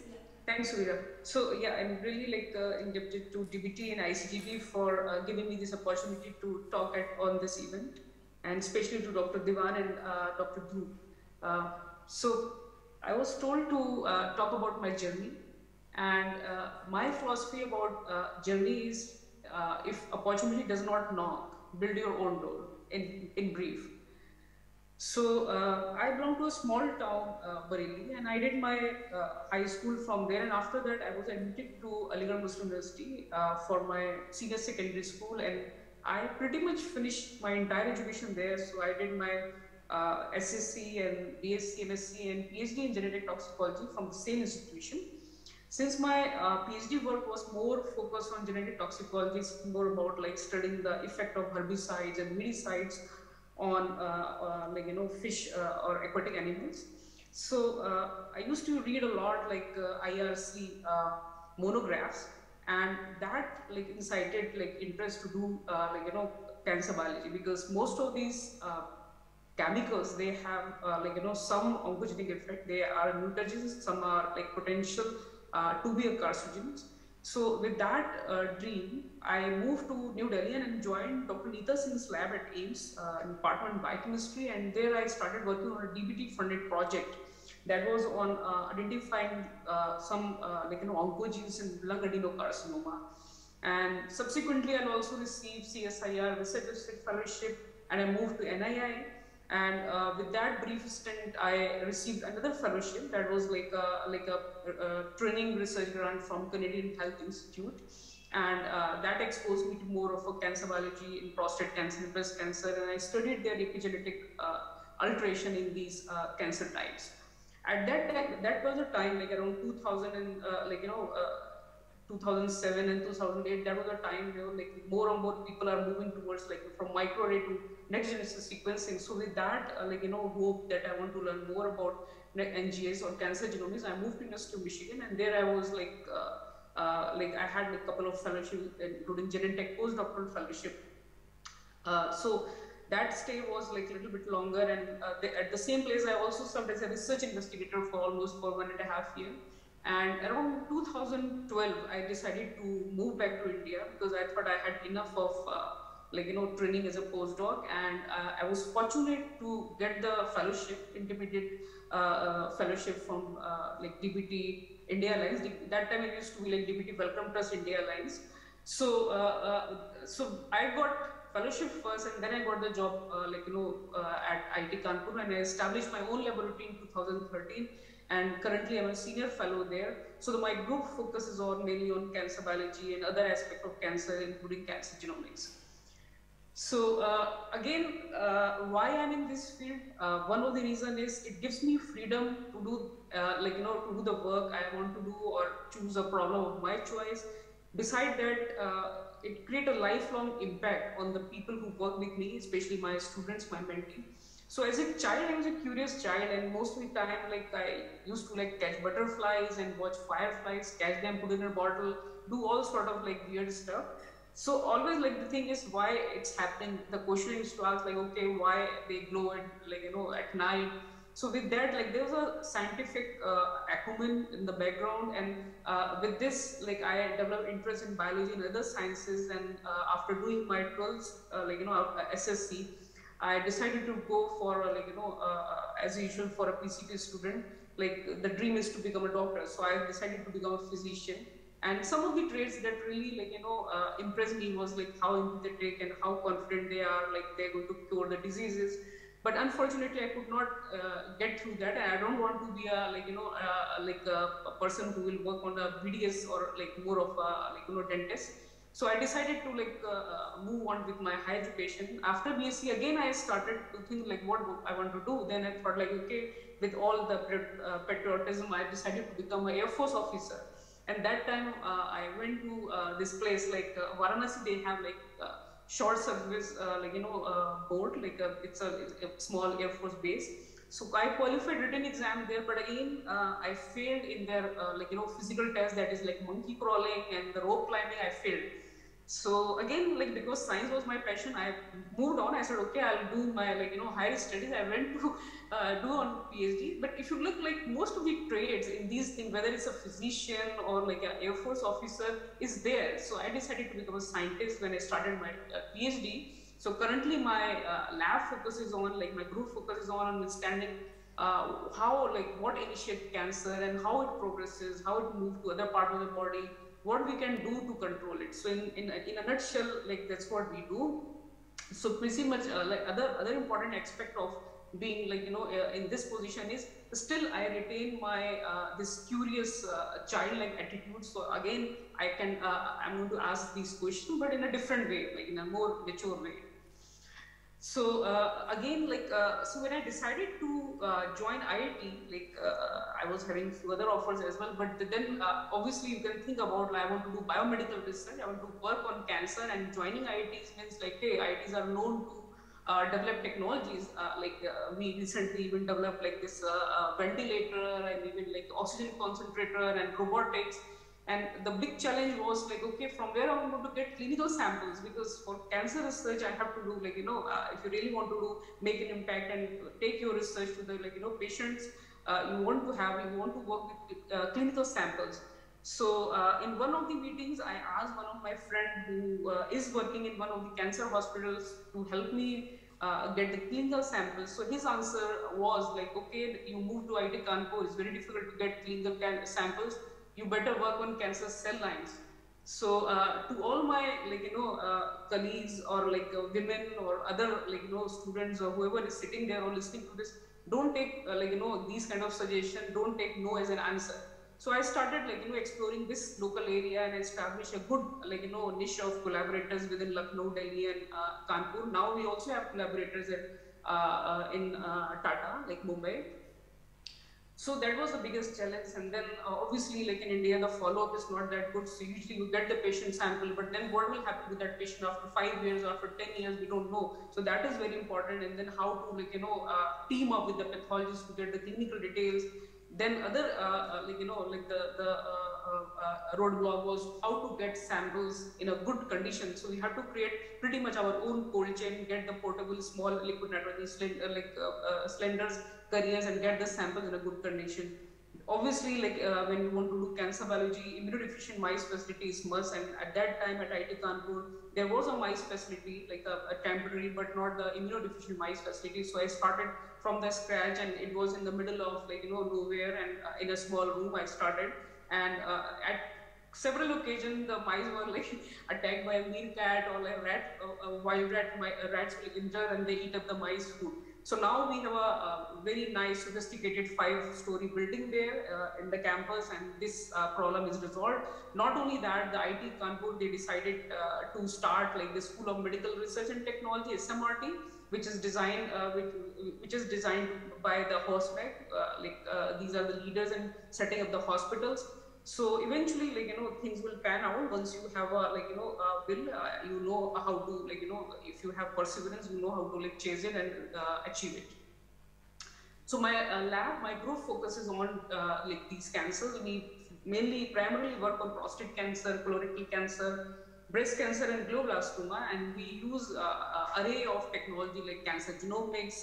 Thanks, Surya. So yeah, I'm really like uh, indebted to DBT and ICGEB for uh, giving me this opportunity to talk at on this event, and especially to Dr. Diwan and uh, Dr. Dhruv. Uh, so I was told to uh, talk about my journey, And uh, my philosophy about journey is if opportunity does not knock, build your own door, in, in brief. So uh, I belong to a small town, uh, Bareilly, and I did my uh, high school from there. And after that, I was admitted to Aligarh Muslim University uh, for my senior secondary school, and I pretty much finished my entire education there. So I did my uh, SSC and BSc, MSc, and PhD in genetic toxicology from the same institution. Since my uh, PhD work was more focused on genetic toxicology, it's more about like studying the effect of herbicides and weedicides on uh, uh, like you know fish uh, or aquatic animals. So uh, I used to read a lot like uh, IARC monographs, and that like incited like interest to do like you know cancer biology because most of these chemicals they have like you know some oncogenic effect. They are mutagens, some are like potential to be a carcinogen. So with that uh, dream, I moved to New Delhi and joined Dr. Neeta Singh's lab at AIIMS uh, in Department of Biochemistry and there I started working on a DBT funded project that was on uh, identifying uh, some uh, like you know oncogenes in lung adenocarcinoma. And subsequently I also received CSIR research fellowship and I moved to NII and uh, with that brief stint i received another fellowship that was like a like a, a training research grant from canadian health institute. And uh, that exposed me to more of a cancer biology in prostate cancer and breast cancer. And i studied their epigenetic uh, alteration in these uh, cancer types. At that time that was a time like around 2000 and uh, like you know uh, 2007 and 2008 that was a time you know like more and more people are moving towards like from microarray to next generation sequencing. So with that uh, like you know hope that i want to learn more about NGS or cancer genomics i moved to university of michigan and there i was like uh, uh, like i had a couple of fellowships including genentech postdoctoral fellowship. Uh, so that stay was like a little bit longer and uh, at the same place i also served as a research investigator for almost for one and a half year. And around 2012, I decided to move back to India because I thought I had enough of uh, like you know training as a postdoc, and uh, I was fortunate to get the fellowship, intermediate uh, uh fellowship from uh, like DBT India Alliance. That time it used to be like DBT Wellcome Trust India Alliance. So uh, so I got fellowship first, and then I got the job like you know at IIT Kanpur, and I established my own laboratory in 2013 and currently I'm a senior fellow there. So the, my group focuses on mainly on cancer biology and other aspects of cancer, including cancer genomics. So uh, again, uh, why I'm in this field? Uh, one of the reason is it gives me freedom to do, uh, like you know, to do the work I want to do or choose a problem of my choice. Beside that, uh, it create a lifelong impact on the people who work with me, especially my students, my mentee. So as a child, I was a curious child, and most of the time, like I used to like catch butterflies and watch fireflies, catch them, put in a bottle, do all sort of like weird stuff. So always like the thing is why it's happening. The question used to ask like, okay, why they glow at like you know at night. So with that, like there was a scientific uh, acumen in the background, and uh, with this, like I developed interest in biology and other sciences. And uh, after doing my 12th, uh, like you know SSC, I decided to go for uh, like you know uh, uh as usual for a PCB student. Like the dream is to become a doctor, so I decided to become a physician. And some of the traits that really like you know uh, impressed me was like how empathetic and how confident they are, like they're going to cure the diseases. But unfortunately, I could not uh, get through that, and I don't want to be a like you know uh, like a, a, person who will work on a BDS or like more of a like you know dentist. So I decided to like uh, uh, move on with my higher education. After BSc, again I started to think like what I want to do. Then I thought like okay, with all the uh, patriotism, I decided to become an Air Force officer. And that time uh, I went to uh, this place like uh, Varanasi. They have like short service like you know boat like it's, a, a small Air Force base. So I qualified written exam there, but again uh, I failed in their uh, like you know physical test that is like monkey crawling and the rope climbing. I failed. So again, like because science was my passion, I moved on. I said, okay, I'll do my like you know higher studies. I went to uh, do on PhD. But if you look like most of the trades in these things, whether it's a physician or like an Air Force officer, is there. So I decided to become a scientist when I started my uh, PhD. So currently my uh, lab focuses on like my group focuses on understanding uh, how like what initiates cancer and how it progresses, how it moves to other part of the body, what we can do to control it. So in in, in a nutshell, like that's what we do. So pretty much uh, like other other important aspect of being like you know uh, in this position is still I retain my uh, this curious uh, childlike attitude. So again, I can uh, I'm going to ask these questions, but in a different way, like in a more mature way. So uh, again, like uh, so when I decided to uh, join IIT, like I was having few other offers as well, but then obviously you can think about like, I want to do biomedical research, I want to work on cancer, and joining IITs means like hey, IITs are known to uh, develop technologies uh, like uh, we recently even developed like this ventilator and even like oxygen concentrator and robotics and the big challenge was like, okay, from where I'm going to get clinical samples because for cancer research, I have to do like, you know, uh, if you really want to do, make an impact and take your research to the like, you know, patients uh, you want to have, you want to work with uh, clinical samples. So uh, in one of the meetings, I asked one of my friend who uh, is working in one of the cancer hospitals to help me uh, get the clinical samples. So his answer was like, okay, you move to IIT Kanpur, it's very difficult to get clinical samples you better work on cancer cell lines. So uh, to all my like you know uh, colleagues or like uh, women or other like you know students or whoever is sitting there or listening to this, don't take uh, like you know these kind of suggestion. Don't take no as an answer. So I started like you know exploring this local area and establish a good like you know niche of collaborators within Lucknow, Delhi, and uh, Kanpur. Now we also have collaborators at, uh, in Tata, like Mumbai. So that was the biggest challenge. And then uh, obviously, like in India, the follow-up is not that good. So usually you get the patient sample, but then what will happen with that patient after five years, or after 10 years, we don't know. So that is very important. And then how to like, you know, uh, team up with the pathologist to get the clinical details. Then other, uh, uh like, you know, like the, the uh, uh, roadblock was how to get samples in a good condition. So we have to create pretty much our own cold chain, get the portable small liquid nitrogen like cylinders carriers and get the samples in a good condition. Obviously, like uh, when you want to do cancer biology, immunodeficient mice facility is must. And at that time at IIT Kanpur, there was a mice facility, like a, a temporary, but not the immunodeficient mice facility. So I started from the scratch, and it was in the middle of like you know nowhere, and uh, in a small room I started. And uh, at several occasions the mice were like attacked by a meerkat or like rat, a wild rat, my, rats will injure and they eat up the mice food. So now we have a, a very nice sophisticated five-story building there uh, in the campus and this uh, problem is resolved. Not only that, the IIT Kanpur, they decided uh, to start like the School of Medical Research and Technology, SMRT, which is designed uh, which, which is designed by the HOSMAC. Uh, like uh, these are the leaders in setting up the hospitals. So eventually, like, you know, things will pan out once you have a, like, you know, a will, uh, you know how to, like, you know, if you have perseverance, you know how to, like, chase it and uh, achieve it. So my uh, lab, my group focuses on, uh, like, these cancers. We mainly primarily work on prostate cancer, colorectal cancer, breast cancer and glioblastoma and we use uh, uh, array of technology like cancer genomics,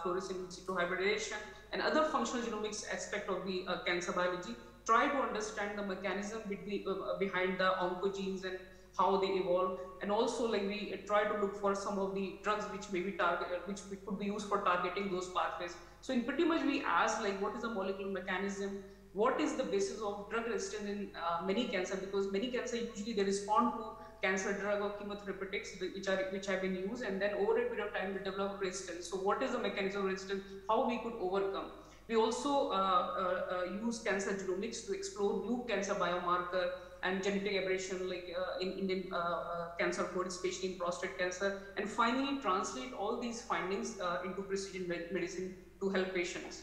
fluorescent in situ hybridization and other functional genomics aspect of the cancer biology try to understand the mechanism between, uh, behind the oncogenes and how they evolve. And also like we try to look for some of the drugs which may be target uh, which could be used for targeting those pathways. So in pretty much we ask like what is the molecular mechanism? What is the basis of drug resistance in uh, many cancer? Because many cancer usually they respond to cancer drug or chemotherapeutics which are which have been used. And then over a period of time they develop resistance. So what is the mechanism of resistance? How we could overcome we also uh, uh, uh, use cancer genomics to explore new cancer biomarker and genetic aberration like uh, in Indian uh, uh, cancer code, especially in prostate cancer, and finally translate all these findings into precision medicine to help patients.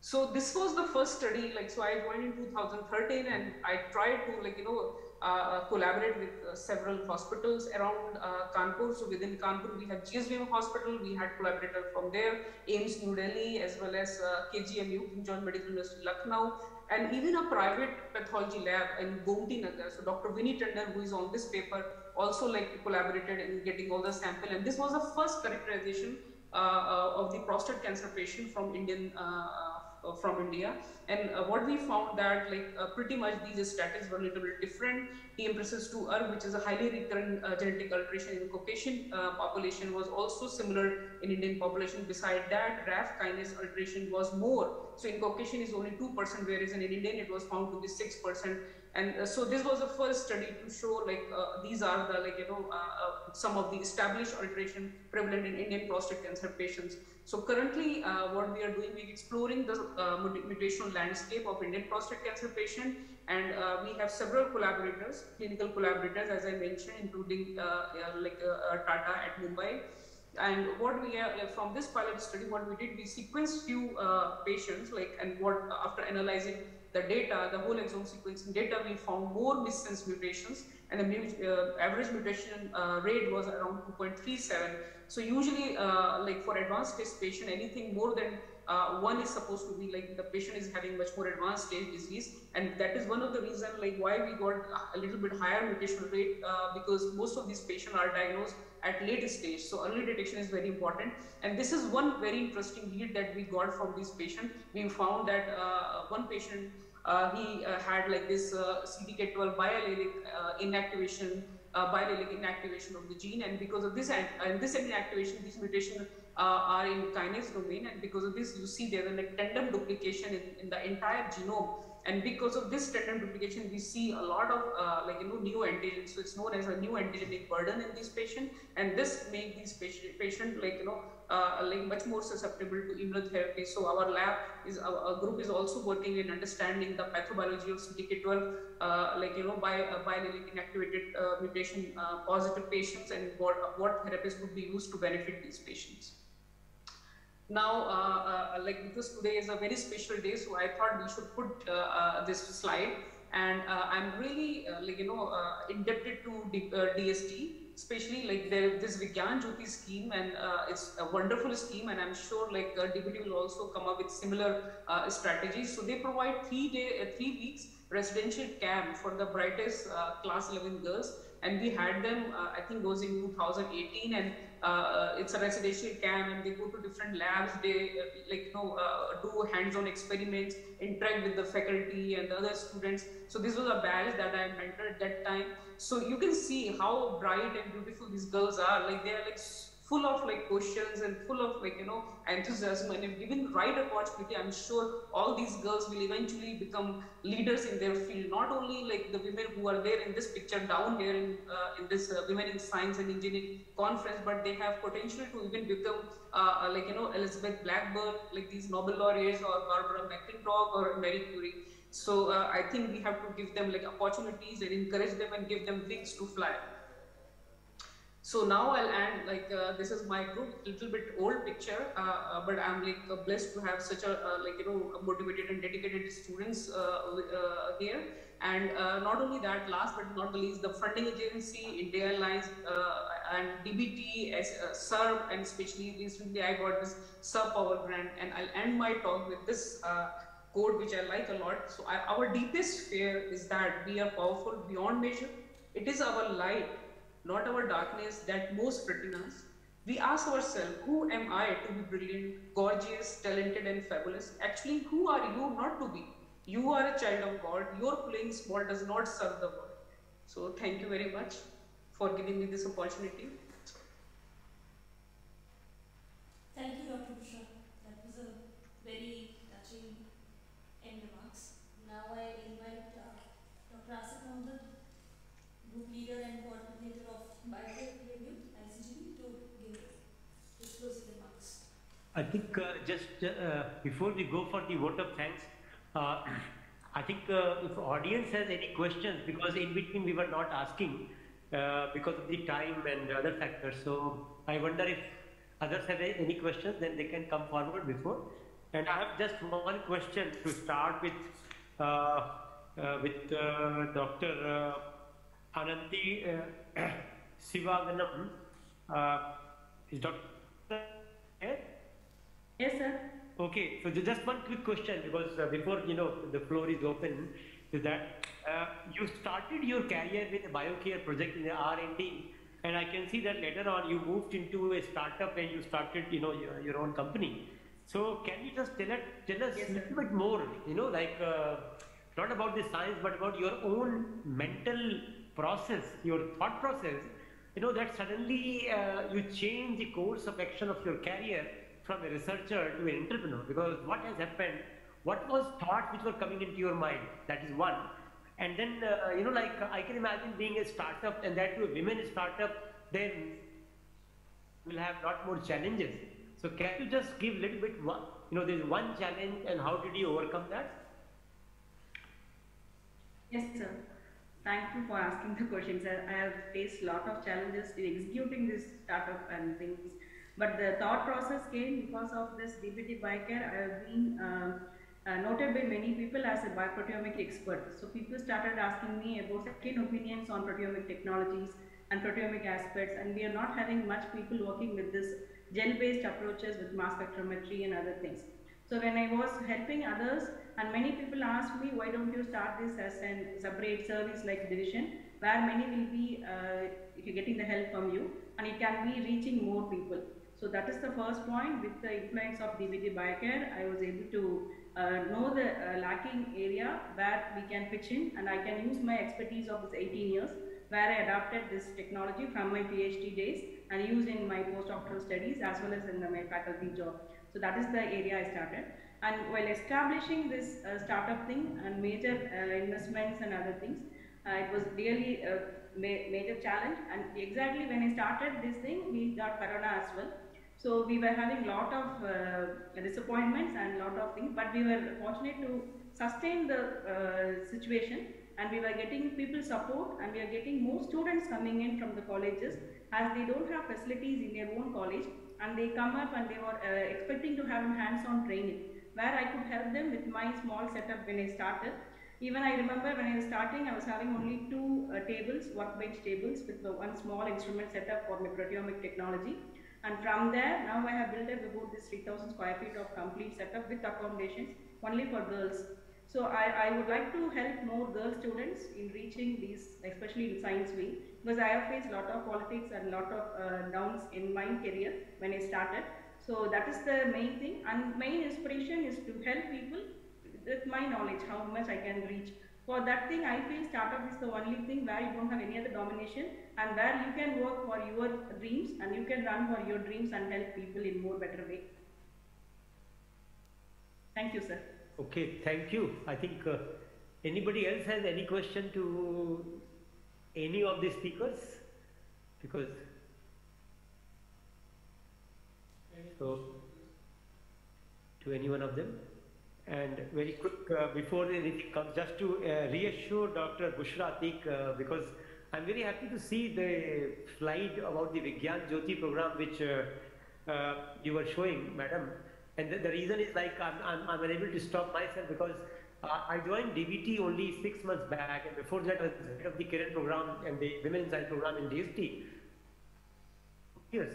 So this was the first study, like, so I joined in 2013 and I tried to like, you know, uh, collaborate with uh, several hospitals around uh, Kanpur. So within Kanpur, we have GSVM hospital. We had collaborators from there, AIIMS New Delhi, as well as KGMU, King George Medical University, Lucknow, and even a private pathology lab in Gomti Nagar. So Dr. Vinny Tandon, who is on this paper, also like collaborated in getting all the sample. And this was the first characterization uh, uh, of the prostate cancer patient from Indian uh, uh, from India. And uh, what we found that like uh, pretty much these status were a little bit different. TM2R, which is a highly recurrent genetic alteration in Caucasian population, was also similar in Indian population. Beside that, RAF kinase alteration was more. So in Caucasian is only 2%, whereas in Indian it was found to be 6%. And uh, so this was the first study to show like uh, these are the like you know uh, uh some of the established alteration prevalent in Indian prostate cancer patients. So currently, uh, what we are doing, we're exploring the uh, mutational landscape of Indian prostate cancer patient, and we have several collaborators, clinical collaborators, as I mentioned, including like Tata at Mumbai. And what we are from this pilot study, what we did, we sequenced few patients, like and what after analyzing the data, the whole exome sequencing data, we found more missense mutations and the uh, average mutation uh, rate was around 2.37. So usually, uh, like for advanced stage patient, anything more than uh, one is supposed to be like the patient is having much more advanced stage disease, and that is one of the reason like why we got a little bit higher mutational rate uh, because most of these patients are diagnosed at late stage. So early detection is very important, and this is one very interesting lead that we got from this patient. We found that uh, one patient uh, he uh, had like this uh, CDK12 biallelic inactivation, Uh, biallelic inactivation of the gene, and because of this and this inactivation, these mutations uh, are in kinase domain, and because of this, you see there is like tandem duplication in, in the entire genome and because of this tandem duplication we see a lot of uh, like you know new antigens so it's known as a neoantigenic burden in this patient and this make these patient, patient like you know uh, like much more susceptible to immunotherapy. So our lab is our, our group is also working in understanding the pathobiology of CDK12 uh, like you know by uh, biallelic inactivated uh, mutation uh, positive patients and what what therapies would be used to benefit these patients now, uh, uh, like because today is a very special day, so I thought we should put uh, this slide. And I'm really, like you know, indebted to D DST especially like this Vigyan Jyoti scheme and uh, it's a wonderful scheme and I'm sure like uh, DBT will also come up with similar uh, strategies. So they provide three day, three weeks residential camp for the brightest class 11 girls and we had them I think those in 2018 and uh, it's a residential camp and they go to different labs. They uh, like you know uh, do hands-on experiments interact with the faculty and the other students. So this was a batch that i mentored at that time. So you can see how bright and beautiful these girls are. Like they are like full of like questions and full of like you know enthusiasm and if given right opportunity i'm sure all these girls will eventually become leaders in their field. Not only like the women who are there in this picture down here in uh, in this uh, women in science and engineering conference but they have potential to even become uh, uh like you know elizabeth blackburn like these nobel laureates or barbara mcclintock or marie curie. So uh, i think we have to give them like opportunities and encourage them and give them wings to fly so now I'll end like uh, this is my group, little bit old picture, uh, uh, but I'm like uh, blessed to have such a uh, like you know motivated and dedicated students uh, here. And not only that, last but not the least, the funding agency, India Alliance, and DBT, as, SERB, and especially recently I got this SERB Power grant. And I'll end my talk with this quote, which I like a lot. So I, our deepest fear is that we are powerful beyond measure. It is our light not our darkness that most threatens us. We ask ourselves, who am I to be brilliant, gorgeous, talented, and fabulous? Actually, who are you not to be? You are a child of God. Your playing small does not serve the world. So, thank you very much for giving me this opportunity. Thank you, Dr. Bushra. That was a very touching end remarks. Now I invite uh, Dr. Asif Mohammed, group leader and I think uh, just uh, before we go for the vote of thanks, uh, I think uh, if audience has any questions, because in between we were not asking uh, because of the time and other factors. So I wonder if others have any questions, then they can come forward before. And I have just one question to start with uh, with Dr. Ananti Sivaganam. is Dr. here? Yes, sir. Okay, so just one quick question because uh, before you know the floor is open is that uh, you started your career with a biocare project in the R&D and I can see that later on you moved into a startup and you started you know your, your own company. So can you just tell, it, tell us a little bit more, you know, like uh, not about the science but about your own mental process, your thought process you know, that suddenly uh, you change the course of action of your career from a researcher to an entrepreneur because what has happened, what was thoughts which were coming into your mind, that is one. And then, uh, you know, like I can imagine being a startup and that to a women startup, then will have a lot more challenges. So can you just give a little bit, one, you know, there's one challenge and how did you overcome that? Yes, sir. Thank you for asking the question, sir. I have faced a lot of challenges in executing this startup and things. But the thought process came because of this DBT Biocare. I have been um, uh, noted by many people as a bioproteomic expert. So people started asking me about second opinions on proteomic technologies and proteomic aspects and we are not having much people working with this gel-based approaches with mass spectrometry and other things. So when I was helping others and many people asked me why don't you start this as a separate service like division where many will be uh, getting the help from you and it can be reaching more people. So that is the first point with the influence of DBT Biocare I was able to uh, know the uh, lacking area where we can pitch in and I can use my expertise of this 18 years where I adapted this technology from my PhD days and used in my postdoctoral studies as well as in the, my faculty job. So that is the area I started. And while establishing this uh, startup thing and major uh, investments and other things, uh, it was really a ma major challenge. And exactly when I started this thing, we got Corona as well. So we were having a lot of uh, disappointments and lot of things, but we were fortunate to sustain the uh, situation and we were getting people support and we are getting more students coming in from the colleges as they don't have facilities in their own college and they come up and they were uh, expecting to have hands-on training where I could help them with my small setup when I started. Even I remember when I was starting, I was having only two uh, tables, workbench tables with one small instrument setup for my proteomic technology. And from there, now I have built up about this 3000 square feet of complete setup with accommodations only for girls. So I, I would like to help more girl students in reaching these, especially in science wing, because I have faced a lot of politics and a lot of uh, downs in my career when I started. So that is the main thing and main inspiration is to help people with my knowledge, how much I can reach. For that thing, I feel startup is the only thing where you don't have any other domination and where you can work for your dreams and you can run for your dreams and help people in more better way. Thank you, sir. Okay, thank you. I think uh, anybody else has any question to any of the speakers? Because so to any one of them. And very quick, uh, before anything comes, just to uh, reassure Dr. Bushra Ateeq, uh, because I'm very happy to see the slide about the Vigyan Jyoti program which uh, uh, you were showing, madam. And the, the reason is like I'm, I'm, I'm, unable to stop myself because I joined DBT only six months back, and before that I was head of the Kiran program and the Women Science program in DST. Yes.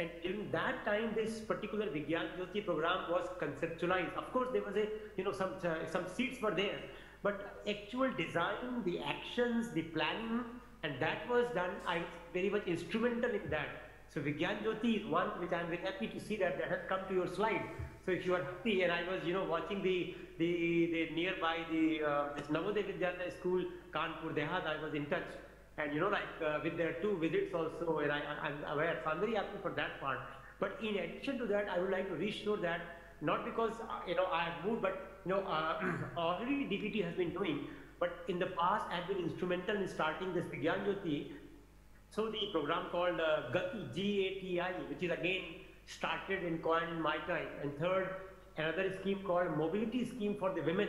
And during that time, this particular Vigyan Jyoti program was conceptualized. Of course, there was a, you know, some, uh, some seats were there, but actual design, the actions, the planning, and that was done, I was very much instrumental in that. So Vigyan Jyoti is one which I'm very happy to see that that has come to your slide. So if you are happy, and I was, you know, watching the the, the nearby the uh, Navodaya Vidyalaya school, Kanpur Dehat, I was in touch. And you know, like uh, with their two visits also, and I, I'm aware, so I'm very happy for that part. But in addition to that, I would like to reassure that not because uh, you know I have moved, but you know uh, already DPT has been doing, but in the past I have been instrumental in starting this Vigyan Jyoti. So the program called uh, Gati, G-A-T-I, which is again started in coined in my time. And third, another scheme called Mobility Scheme for the Women,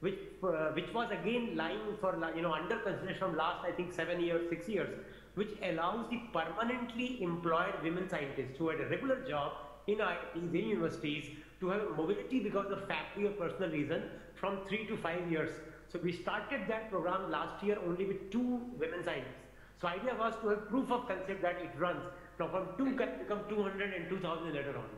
which uh, which was again lying for you know under consideration from last I think seven years, six years, which allows the permanently employed women scientists who had a regular job in IITs, in universities, to have mobility because of family or personal reason from three to five years. So we started that program last year only with two women scientists. So idea was to have proof of concept that it runs. Now from two can become 200 and 2000 later on.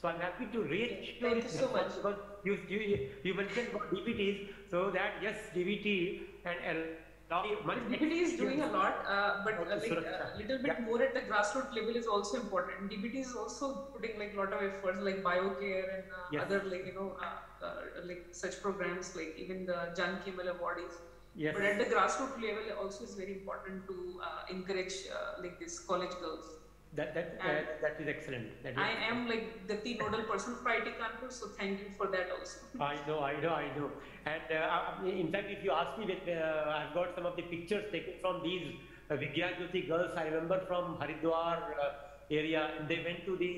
So I'm happy to reassure Thank you so much. because you, you, you mentioned about DBTs, so that yes, DBT and L. DBT is doing a lot, uh, but uh, like a uh, little bit yeah. more at the grassroots level is also important. DBT is also putting like a lot of efforts, like BioCare and uh, yes. other like you know uh, uh, like such programs, like even the Janaki Ammal Award is Yes. But at the grassroots level, also is very important to uh, encourage uh, like this college girls. That that uh, that is excellent. That is I excellent. am like the key nodal person for IT Kanpur, so thank you for that also. I know, I know, I know. And uh, in fact, if you ask me, that uh, I've got some of the pictures taken from these uh, girls. I remember from Haridwar uh, area, and they went to the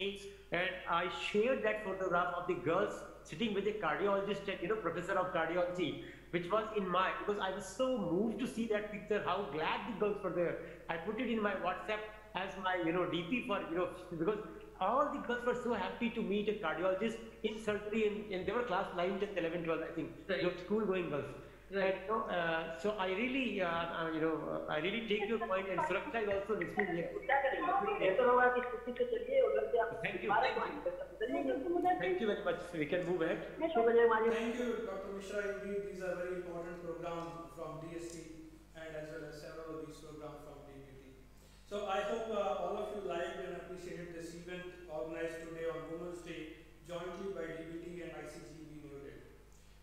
AIIMS, and I shared that photograph of the girls sitting with a cardiologist and you know professor of cardiology, which was in my because I was so moved to see that picture. How glad the girls were there. I put it in my WhatsApp as my you know DP for you know because all the girls were so happy to meet a cardiologist in surgery and, and they were class 9, 10, 11, 12 I think. Right. They were school going girls. Right. And, you know, uh, so I really, uh, uh, you know, uh, I really take your point and Suraksha is also listening here. Thank you. Thank you very much. We can move ahead. Thank you, Dr. Mishra. Indeed, these are very important programs from DST and as well as several of these programs from DBT. So I hope uh, all of you liked and appreciated this event organized today on Women's Day jointly by DBT and ICGEB New Delhi.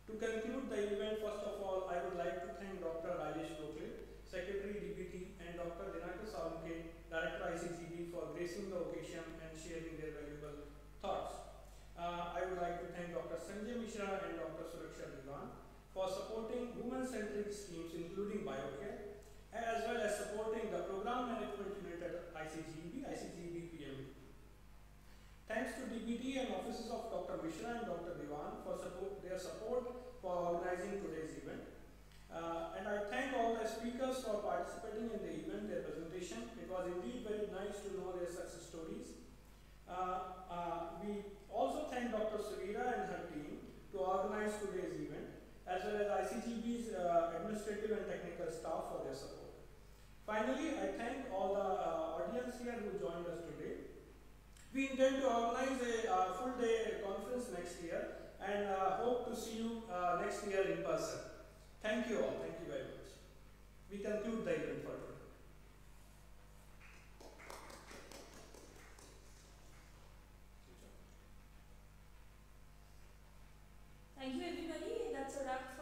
To conclude the event, first of all, I would like to thank Dr. Rajesh Gokhale, Secretary DBT, and Dr. Dinakar Salunke, Director ICGEB, for gracing the occasion and sharing their valuable thoughts. Uh, I would like to thank Dr. Sanjay Mishra and Dr. Suraksha Diwan for supporting women-centric schemes including biocare, as well as supporting the program management unit at ICGEB, ICGEB PMU. Thanks to DBT and offices of Dr. Mishra and Dr. Diwan for support, their support for organizing today's event. Uh, and I thank all the speakers for participating in the event, their presentation. It was indeed very nice to know their success stories. Uh, uh, we also thank Dr. Savira and her team to organize today's event, as well as ICGEB's uh, administrative and technical staff for their support. Finally, I thank all the uh, audience here who joined us today. We intend to organize a uh, full day conference next year and uh, hope to see you uh, next year in person. Thank you all. Thank you very much. We conclude the event for today. Thank you everybody. That's a wrap